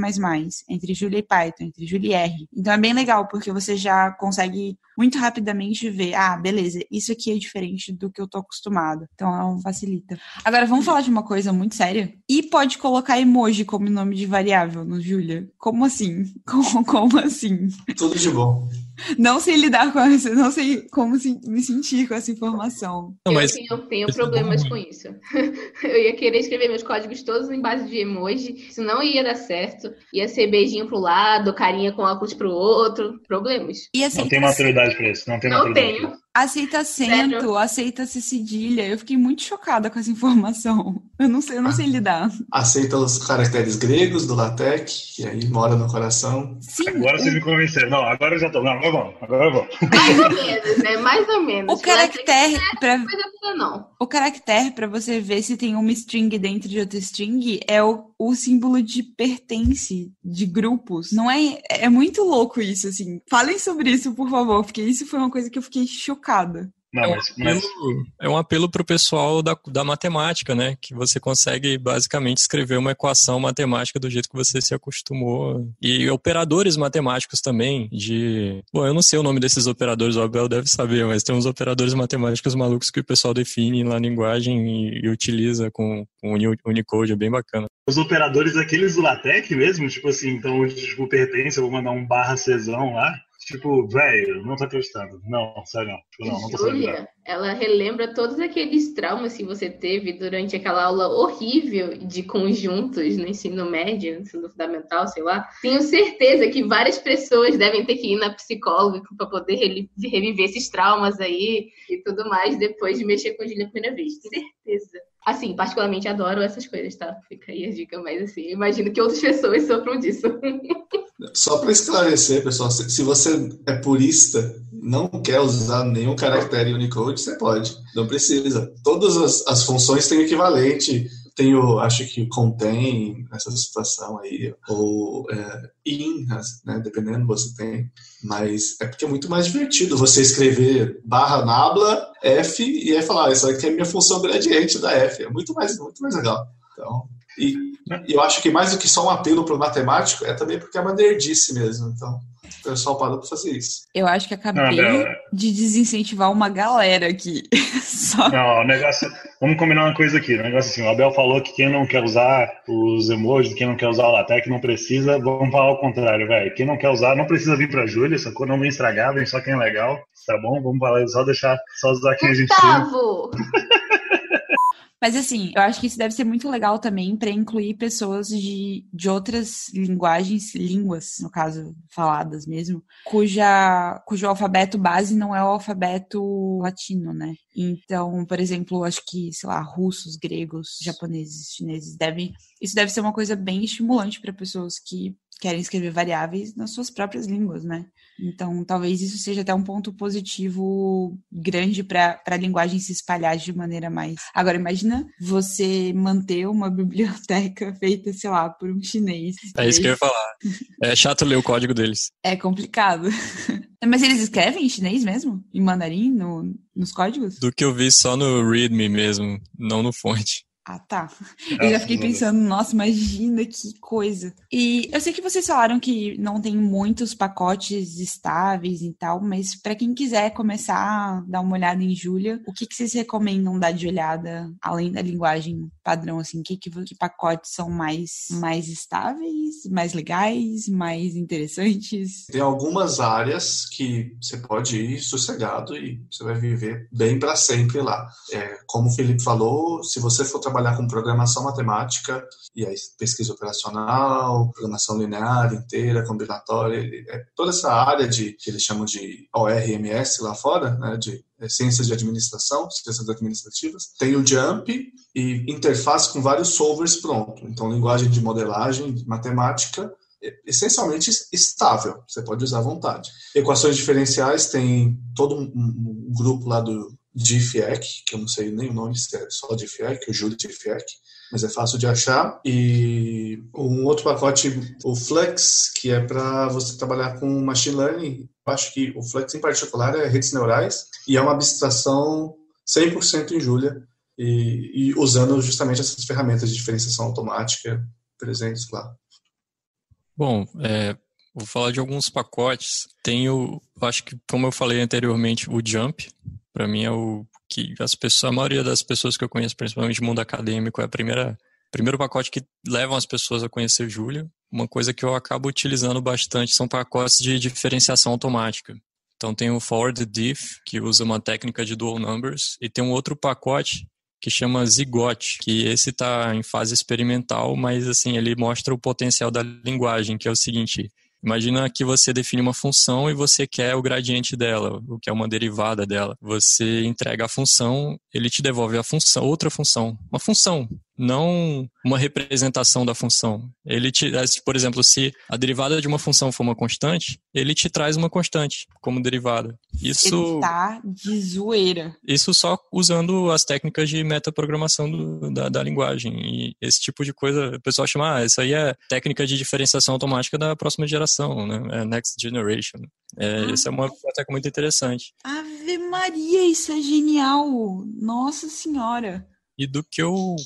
entre Julia e Python, entre Julia e R. Então é bem legal, porque você já consegue muito rapidamente ver, ah, beleza, isso aqui é diferente do que eu tô acostumado. Então facilita. Agora, vamos falar de uma coisa muito séria? E pode colocar emoji como nome de variável no Julia? Como assim? Como, como assim? Tudo de bom. Não sei lidar com essa, não sei como se, me sentir com essa informação. Não, mas... Eu tenho, tenho problemas com isso. Eu ia querer escrever meus códigos todos em base de emoji, isso não ia dar certo. Ia ser beijinho pro lado, carinha com óculos pro outro, problemas. Não tem maturidade pra isso, não tem não maturidade. Tenho. Aceita acento, aceita-se cedilha. Eu fiquei muito chocada com essa informação. Eu não sei, eu não sei lidar. Aceita os caracteres gregos do LaTeX, e aí mora no coração. Sim, agora você me convenceu. Não, agora eu já tô. Não, agora vamos, agora vamos. Mais ou menos, né? Mais ou menos. O caractere para não. O caractere para você ver se tem uma string dentro de outra string é o, o símbolo de pertence de grupos. Não é é muito louco isso assim. Falem sobre isso, por favor, porque isso foi uma coisa que eu fiquei chocada chocada. Não, é, um apelo, é um apelo para o pessoal da, da matemática, né? Que você consegue basicamente escrever uma equação matemática do jeito que você se acostumou. E operadores matemáticos também, de. Bom, eu não sei o nome desses operadores, o Abel deve saber, mas tem uns operadores matemáticos malucos que o pessoal define na linguagem e, e utiliza com, com Unicode, é bem bacana. Os operadores aqueles do LaTeX mesmo, tipo assim, então, tipo, pertence, eu vou mandar um barra Czão lá. Tipo, velho, não tô acreditando. Não, sério, não. Tipo, não, não tô Júlia, ela relembra todos aqueles traumas que você teve durante aquela aula horrível de conjuntos no ensino médio, no ensino fundamental, sei lá. Tenho certeza que várias pessoas devem ter que ir na psicóloga para poder reviver esses traumas aí e tudo mais depois de mexer com a Júlia a primeira vez. Certeza. Assim, particularmente adoro essas coisas, tá? Fica aí a dica, mas assim, imagino que outras pessoas sofram disso. Só para esclarecer, pessoal, se você é purista, não quer usar nenhum caractere Unicode, você pode, não precisa. Todas as, as funções têm equivalente. Tem o, acho que contém nessa situação aí, ou é, in, né, dependendo você tem. Mas é porque é muito mais divertido você escrever barra nabla F e aí falar, essa aqui é a minha função gradiente da F. É muito mais, muito mais legal. Então, e, e eu acho que mais do que só um apelo para o matemático, é também porque é uma nerdice mesmo. Então, o pessoal parou para fazer isso. Eu acho que acabei não, não. de desincentivar uma galera aqui. Só... Não, o negócio. Vamos combinar uma coisa aqui. O negócio assim, o Abel falou que quem não quer usar os emojis, quem não quer usar o LaTeX não precisa. Vamos falar ao contrário, velho. Quem não quer usar, não precisa vir pra Júlia, essa cor não vem estragar, vem só quem é legal. Tá bom? Vamos falar, só deixar, só usar quem a gente tem. Mas assim, eu acho que isso deve ser muito legal também para incluir pessoas de, de outras linguagens, línguas, no caso, faladas mesmo, cuja, cujo alfabeto base não é o alfabeto latino, né? Então, por exemplo, acho que, sei lá, russos, gregos, japoneses, chineses devem. Isso deve ser uma coisa bem estimulante para pessoas que querem escrever variáveis nas suas próprias línguas, né? Então, talvez isso seja até um ponto positivo grande para a linguagem se espalhar de maneira mais. Agora, imagina você manter uma biblioteca feita, sei lá, por um chinês. É isso que eu ia falar. É chato ler o código deles. É complicado. Mas eles escrevem em chinês mesmo? Em mandarim, no, nos códigos? Do que eu vi só no README mesmo, não no fonte. Ah, tá. Eu já fiquei pensando, nossa, imagina que coisa. E eu sei que vocês falaram que não tem muitos pacotes estáveis e tal, mas para quem quiser começar a dar uma olhada em Julia, o que, que vocês recomendam dar de olhada, além da linguagem padrão, assim? Que, que, que pacotes são mais, mais estáveis, mais legais, mais interessantes? Tem algumas áreas que você pode ir sossegado e você vai viver bem para sempre lá. É, como o Felipe falou, se você for trabalhar com programação matemática, e aí pesquisa operacional, programação linear inteira, combinatória, é toda essa área de que eles chamam de ORMS lá fora, né, de é, ciências de administração, ciências administrativas. Tem o JUMP e interface com vários solvers pronto. Então, linguagem de modelagem matemática é essencialmente estável, você pode usar à vontade. Equações diferenciais tem todo um, um grupo lá do DIFIEC, que eu não sei nem o nome, se é só DIFIEC, o Júlio DIFIEC, mas é fácil de achar. E um outro pacote, o Flex, que é para você trabalhar com machine learning. Eu acho que o Flex, em particular, é redes neurais e é uma abstração 100% em Julia, e, e, usando justamente essas ferramentas de diferenciação automática presentes lá. Bom, é, vou falar de alguns pacotes. Tem o, acho que, como eu falei anteriormente, o Jump, para mim é o que as pessoas, a maioria das pessoas que eu conheço, principalmente no mundo acadêmico, é a primeira primeiro pacote que levam as pessoas a conhecer Julia. Uma coisa que eu acabo utilizando bastante são pacotes de diferenciação automática. Então tem o Forward Diff, que usa uma técnica de dual numbers, e tem um outro pacote que chama Zigot, que esse está em fase experimental, mas assim ele mostra o potencial da linguagem, que é o seguinte: Imagina que você define uma função e você quer o gradiente dela, o que é uma derivada dela. Você entrega a função, ele te devolve a função, outra função, uma função não uma representação da função. Ele te, é, por exemplo, se a derivada de uma função for uma constante, ele te traz uma constante como derivada. Isso ele tá de zoeira. Isso só usando as técnicas de metaprogramação do, da, da linguagem. E esse tipo de coisa, o pessoal chama, ah, isso aí é técnica de diferenciação automática da próxima geração, né? É next generation. É, ah, isso é uma técnica muito interessante. Ave Maria, isso é genial! Nossa Senhora! E do que eu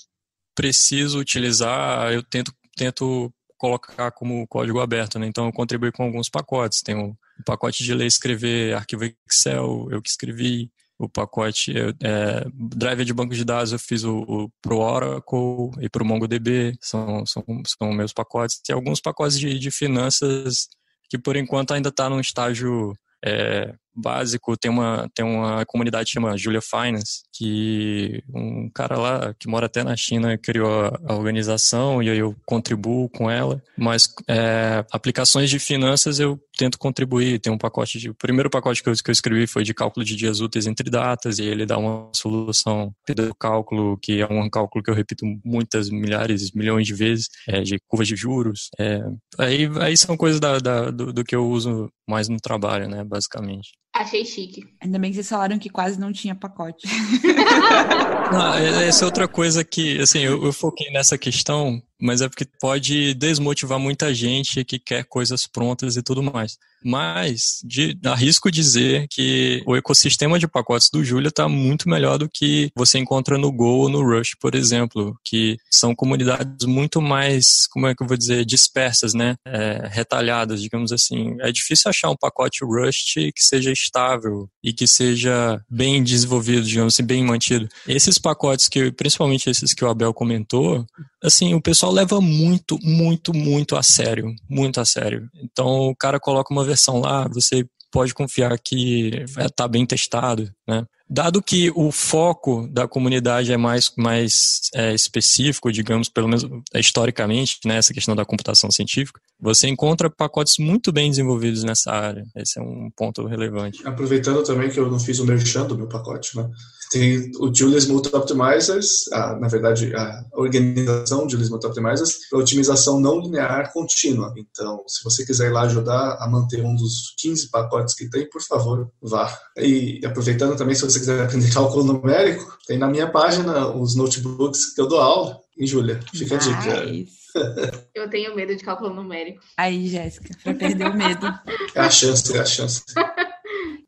preciso utilizar, eu tento, tento colocar como código aberto, né? Então eu contribuo com alguns pacotes. Tem o, pacote de ler escrever arquivo Excel, eu que escrevi. O pacote é, driver de banco de dados eu fiz o, o pro Oracle e pro MongoDB, são, são, são meus pacotes. Tem alguns pacotes de, de finanças que por enquanto ainda está num estágio é, básico, tem uma, tem uma comunidade que chama Julia Finance, que um cara lá que mora até na China criou a, organização e aí eu contribuo com ela, mas é, aplicações de finanças eu tento contribuir, tem um pacote de, o primeiro pacote que eu, que eu escrevi foi de cálculo de dias úteis entre datas e ele dá uma solução do cálculo, que é um cálculo que eu repito muitas milhares, milhões de vezes, é, de curvas de juros, é, aí, aí são coisas da, da do, do que eu uso mais no trabalho, né, basicamente. Achei chique. Ainda bem que vocês falaram que quase não tinha pacote. não, essa é outra coisa que, assim, eu, eu foquei nessa questão mas é porque pode desmotivar muita gente que quer coisas prontas e tudo mais. Mas de, arrisco dizer que o ecossistema de pacotes do Julia está muito melhor do que você encontra no Go ou no Rush, por exemplo, que são comunidades muito mais, como é que eu vou dizer, dispersas, né? É, retalhadas, digamos assim. É difícil achar um pacote Rust que seja estável e que seja bem desenvolvido, digamos assim, bem mantido. Esses pacotes que, principalmente esses que o Abel comentou, assim, o pessoal leva muito, muito, muito a sério, muito a sério. Então, o cara coloca uma versão lá, você pode confiar que está bem testado, né? Dado que o foco da comunidade é mais, mais é, específico, digamos, pelo menos historicamente, né, essa questão da computação científica, você encontra pacotes muito bem desenvolvidos nessa área. Esse é um ponto relevante. Aproveitando também que eu não fiz o merchan do meu pacote, né? Tem o Julius Multi-Optimizers, na verdade, a organização Julius Multi-Optimizers, para otimização não linear contínua. Então, se você quiser ir lá ajudar a manter um dos 15 pacotes que tem, por favor, vá. E aproveitando também, se você quiser aprender cálculo numérico, tem na minha página os notebooks que eu dou aula. E, Júlia, fica nice. a dica. Eu tenho medo de cálculo numérico. Aí, Jéssica, para perder o medo. É a chance, é a chance.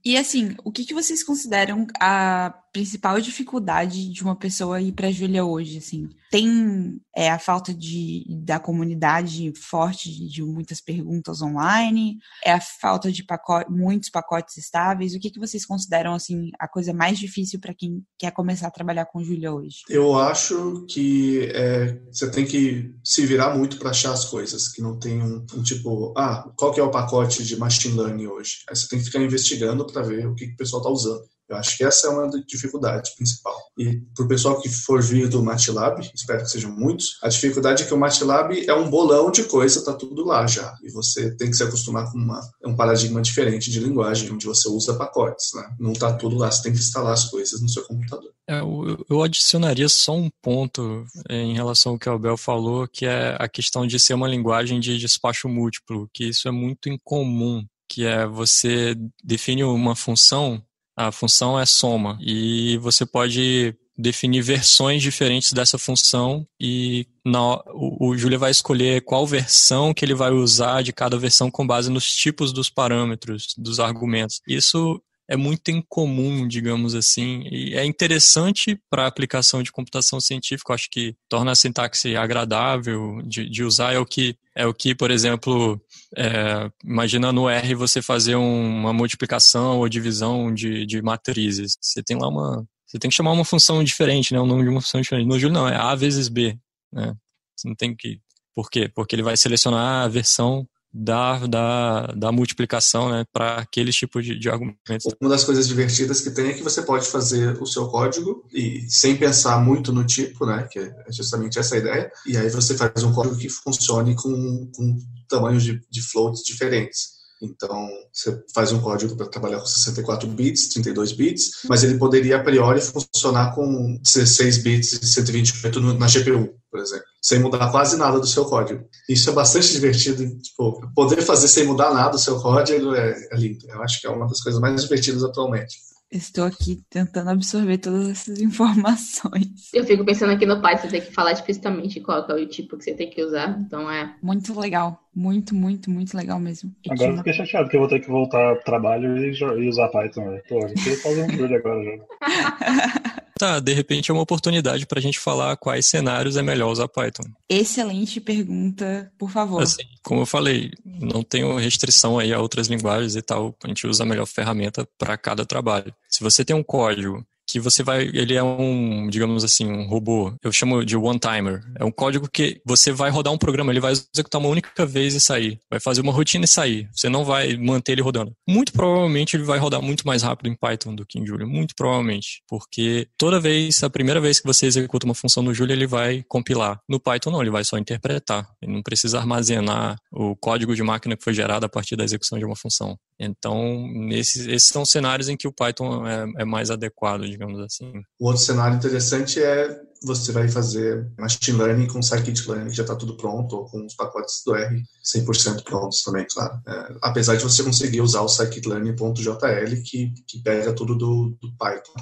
E assim, o que, que vocês consideram a principal dificuldade de uma pessoa ir para a Júlia hoje, assim? Tem é, a falta de, da comunidade forte de, de muitas perguntas online? É a falta de pacote, muitos pacotes estáveis? O que, que vocês consideram, assim, a coisa mais difícil para quem quer começar a trabalhar com Júlia hoje? Eu acho que é, você tem que se virar muito para achar as coisas, que não tem um, um, tipo, ah, qual que é o pacote de machine learning hoje? Aí você tem que ficar investigando para ver o que, que o pessoal está usando. Eu acho que essa é uma dificuldade principal. E para o pessoal que for vir do MATLAB, espero que sejam muitos, a dificuldade é que o MATLAB é um bolão de coisa, tá tudo lá já. E você tem que se acostumar com uma, um paradigma diferente de linguagem, onde você usa pacotes, né? Não tá tudo lá, você tem que instalar as coisas no seu computador. É, eu, eu adicionaria só um ponto é, em relação ao que o Bel falou, que é a questão de ser uma linguagem de despacho múltiplo, que isso é muito incomum, que é você define uma função a função é soma e você pode definir versões diferentes dessa função e na, o, o Julia vai escolher qual versão que ele vai usar de cada versão com base nos tipos dos parâmetros, dos argumentos. Isso é muito incomum, digamos assim, e é interessante para aplicação de computação científica. Acho que torna a sintaxe agradável de, de usar. É o que, é o que por exemplo, é, imagina no R você fazer um, uma multiplicação ou divisão de, de matrizes. Você tem lá uma. Você tem que chamar uma função diferente, né? O nome de uma função diferente. No Júlio não, é A vezes B. Né? Você não tem que. Por quê? Porque ele vai selecionar a versão da, da, da multiplicação né, para aqueles tipos de, de argumentos. Uma das coisas divertidas que tem é que você pode fazer o seu código e sem pensar muito no tipo, né, que é justamente essa ideia, e aí você faz um código que funcione com, com tamanhos de, de floats diferentes. Então, você faz um código para trabalhar com 64 bits, 32 bits, mas ele poderia, a priori, funcionar com 16 bits e 128 na GPU, por exemplo, sem mudar quase nada do seu código. Isso é bastante divertido. Tipo, poder fazer sem mudar nada o seu código é, é lindo. Eu acho que é uma das coisas mais divertidas atualmente. Estou aqui tentando absorver todas essas informações. Eu fico pensando aqui no Python, você tem que falar explicitamente qual é o tipo que você tem que usar, então é... Muito legal, muito, muito, muito legal mesmo. Agora eu fiquei chateado que eu vou ter que voltar ao trabalho e, usar Python, né? Pô, eu queria fazer um vídeo agora já. Tá, de repente é uma oportunidade para a gente falar quais cenários é melhor usar Python. Excelente pergunta, por favor. Assim, como eu falei, não tenho restrição aí a outras linguagens e tal, a gente usa a melhor ferramenta para cada trabalho. Se você tem um código que você vai, ele é um, digamos assim, um robô, eu chamo de one-timer. É um código que você vai rodar um programa, ele vai executar uma única vez e sair. Vai fazer uma rotina e sair. Você não vai manter ele rodando. Muito provavelmente ele vai rodar muito mais rápido em Python do que em Julia. Muito provavelmente. Porque toda vez, a primeira vez que você executa uma função no Julia, ele vai compilar. No Python não, ele vai só interpretar. Ele não precisa armazenar o código de máquina que foi gerado a partir da execução de uma função. Então, nesses, esses são cenários em que o Python é, é mais adequado, digamos assim. O outro cenário interessante é você vai fazer machine learning com scikit-learn, que já está tudo pronto, ou com os pacotes do R 100% prontos também, claro. É, apesar de você conseguir usar o scikit-learn.jl, que, que pega tudo do, do Python,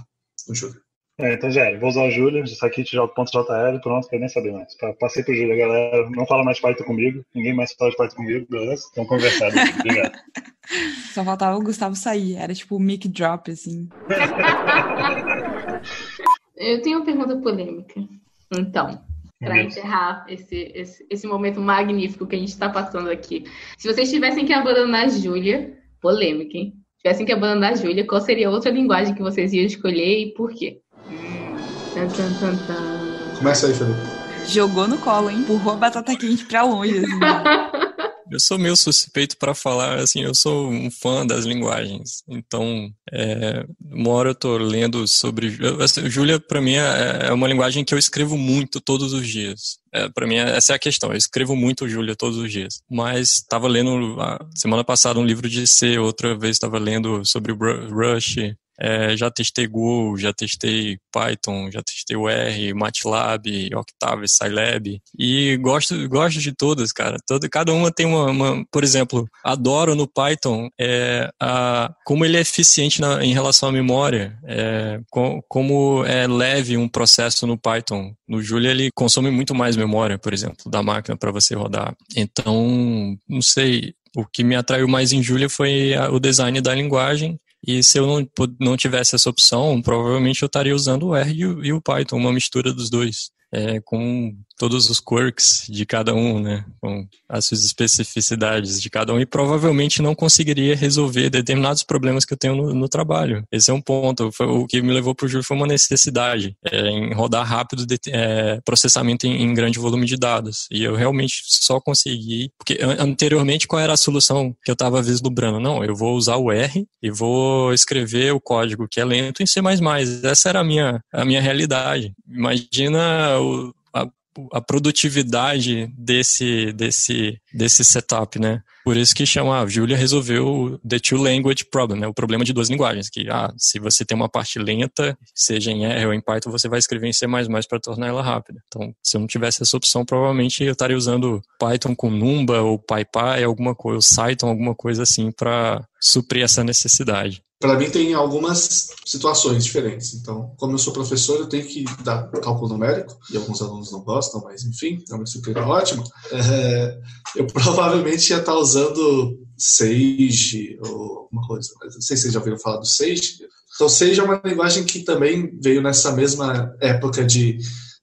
no Júlio. É, então já era. Vou usar o Júlio, scikit.jl, pronto, quero nem saber mais. Passei pro Júlio, galera. Não fala mais Python comigo, ninguém mais fala de Python comigo, beleza? Então conversado. Obrigado. Só faltava o Gustavo sair, era tipo o mic drop, assim. Eu tenho uma pergunta polêmica. Então, para encerrar esse, esse, esse momento magnífico que a gente está passando aqui. Se vocês tivessem que abandonar a Júlia, polêmica, hein? Tivessem que abandonar a Júlia, qual seria a outra linguagem que vocês iam escolher e por quê? Começa aí, Felipe. Jogou no colo, hein? Empurrou a batata quente pra longe. Assim. Eu sou meio suspeito para falar, assim, eu sou um fã das linguagens. Então, é, uma hora eu tô lendo sobre. Assim, Júlia, para mim, é, é, uma linguagem que eu escrevo muito todos os dias. É, para mim, essa é a questão. Eu escrevo muito Júlia todos os dias. Mas estava lendo, a semana passada, um livro de C, outra vez estava lendo sobre o Rush, é, já testei Go, já testei Python, já testei o R, MATLAB, Octave, Scilab e gosto, gosto de todas, cara. Todo, cada uma tem uma, uma, por exemplo, adoro no Python é, a, como ele é eficiente na, em relação à memória, é, com, como é leve um processo no Python. No Julia ele consome muito mais memória, por exemplo, da máquina para você rodar. Então, não sei, o que me atraiu mais em Julia foi o design da linguagem E se eu não, não tivesse essa opção, provavelmente eu estaria usando o R e o Python, uma mistura dos dois é, com todos os quirks de cada um, né, com as suas especificidades de cada um e provavelmente não conseguiria resolver determinados problemas que eu tenho no, no trabalho. Esse é um ponto. Foi, o que me levou para o Júlio foi uma necessidade é, em rodar rápido de, é, processamento em, em, grande volume de dados. E eu realmente só consegui porque anteriormente qual era a solução que eu estava vislumbrando? Não, eu vou usar o R e vou escrever o código que é lento em C++. Essa era a minha a minha realidade. Imagina o, a, produtividade desse, desse, desse setup, né? Por isso que chama, a Julia resolveu the two language problem, né? O problema de duas linguagens, que ah, se você tem uma parte lenta, seja em R ou em Python, você vai escrever em C++ para tornar ela rápida. Então, se eu não tivesse essa opção, provavelmente eu estaria usando Python com Numba ou PyPy, alguma coisa, ou Cython, alguma coisa assim para suprir essa necessidade para mim tem algumas situações diferentes. Então, como eu sou professor, eu tenho que dar cálculo numérico, e alguns alunos não gostam, mas enfim, é uma disciplina ótima. É, eu provavelmente ia estar usando Sage ou alguma coisa. Não sei se vocês já ouviram falar do Sage. Então, Sage é uma linguagem que também veio nessa mesma época de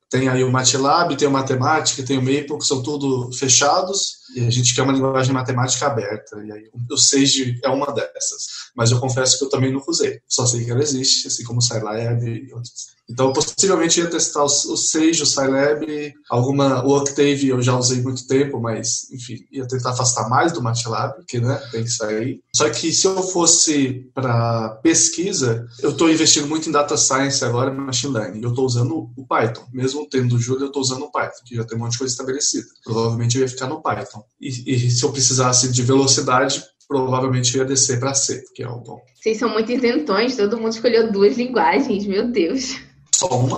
tem aí o MATLAB, tem o Matemática, tem o Maple, que são tudo fechados, e a gente quer uma linguagem matemática aberta. E aí o Sage é uma dessas. Mas eu confesso que eu também nunca usei. Só sei que ela existe, assim como o Scilab e outras. Então, possivelmente ia testar o Sage, o Scilab, alguma, o Octave eu já usei muito tempo, mas, enfim, ia tentar afastar mais do MATLAB, que, né, tem que sair. Só que se eu fosse para pesquisa, eu estou investindo muito em Data Science agora, Machine Learning. Eu estou usando o Python. Mesmo tendo o Julia, eu estou usando o Python, que já tem um monte de coisa estabelecida. Provavelmente eu ia ficar no Python. E, e se eu precisasse de velocidade, provavelmente eu ia descer para C, que é o bom. Vocês são muito isentões, todo mundo escolheu duas linguagens, meu Deus. Só uma?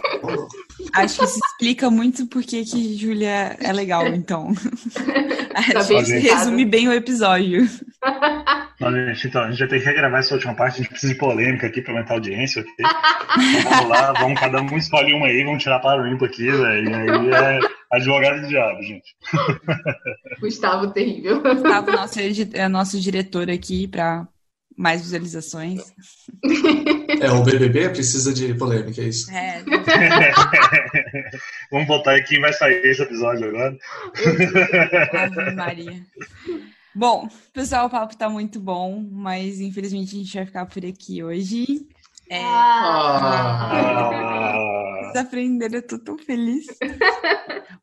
Acho que isso explica muito porque que Júlia é legal, então. Acho que resume bem o episódio. Gente, então, a gente vai ter que regravar essa última parte, a gente precisa de polêmica aqui para aumentar a audiência, ok? vamos lá, vamos, cada um escolhe uma aí, vamos tirar para o limpo aqui, velho. E aí é advogado do diabo, gente. Gustavo, terrível. Gustavo, nosso, é nosso diretor aqui para mais visualizações. É, o BBB precisa de polêmica, é isso? É. Vamos botar aí quem vai sair esse episódio agora. Ave Maria. Bom, pessoal, o papo tá muito bom, mas infelizmente a gente vai ficar por aqui hoje. É... Ah. Vocês aprenderam, eu tô tão feliz.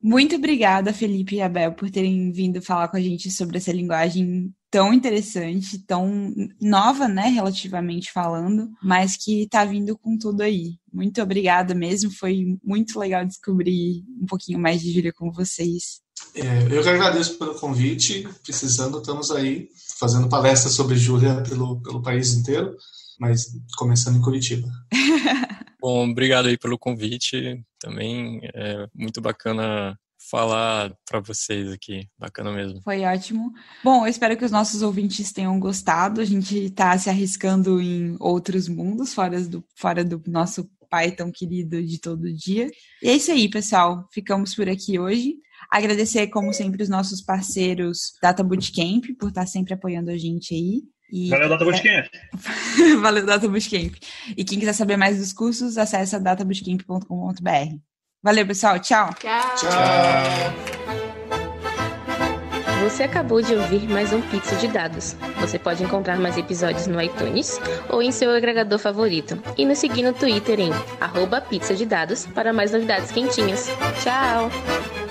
Muito obrigada, Felipe e Abel, por terem vindo falar com a gente sobre essa linguagem tão interessante, tão nova, né, relativamente falando, mas que tá vindo com tudo aí. Muito obrigada mesmo, foi muito legal descobrir um pouquinho mais de Júlia com vocês. É, eu que agradeço pelo convite. Precisando, estamos aí fazendo palestras sobre Júlia pelo, pelo país inteiro, mas começando em Curitiba. Bom, obrigado aí pelo convite. Também é muito bacana falar para vocês aqui. Bacana mesmo. Foi ótimo. Bom, eu espero que os nossos ouvintes tenham gostado. A gente está se arriscando em outros mundos, fora do, fora do nosso pai tão querido de todo dia. E é isso aí, pessoal. Ficamos por aqui hoje. Agradecer, como sempre, os nossos parceiros Data Bootcamp por estar sempre apoiando a gente aí. E... Valeu, Data Bootcamp! Valeu, Data Bootcamp! E quem quiser saber mais dos cursos, acesse databootcamp.com.br. Valeu, pessoal. Tchau. Tchau. Tchau. Você acabou de ouvir mais um Pizza de Dados. Você pode encontrar mais episódios no iTunes ou em seu agregador favorito. E nos seguir no Twitter em arroba pizza de dados para mais novidades quentinhas. Tchau!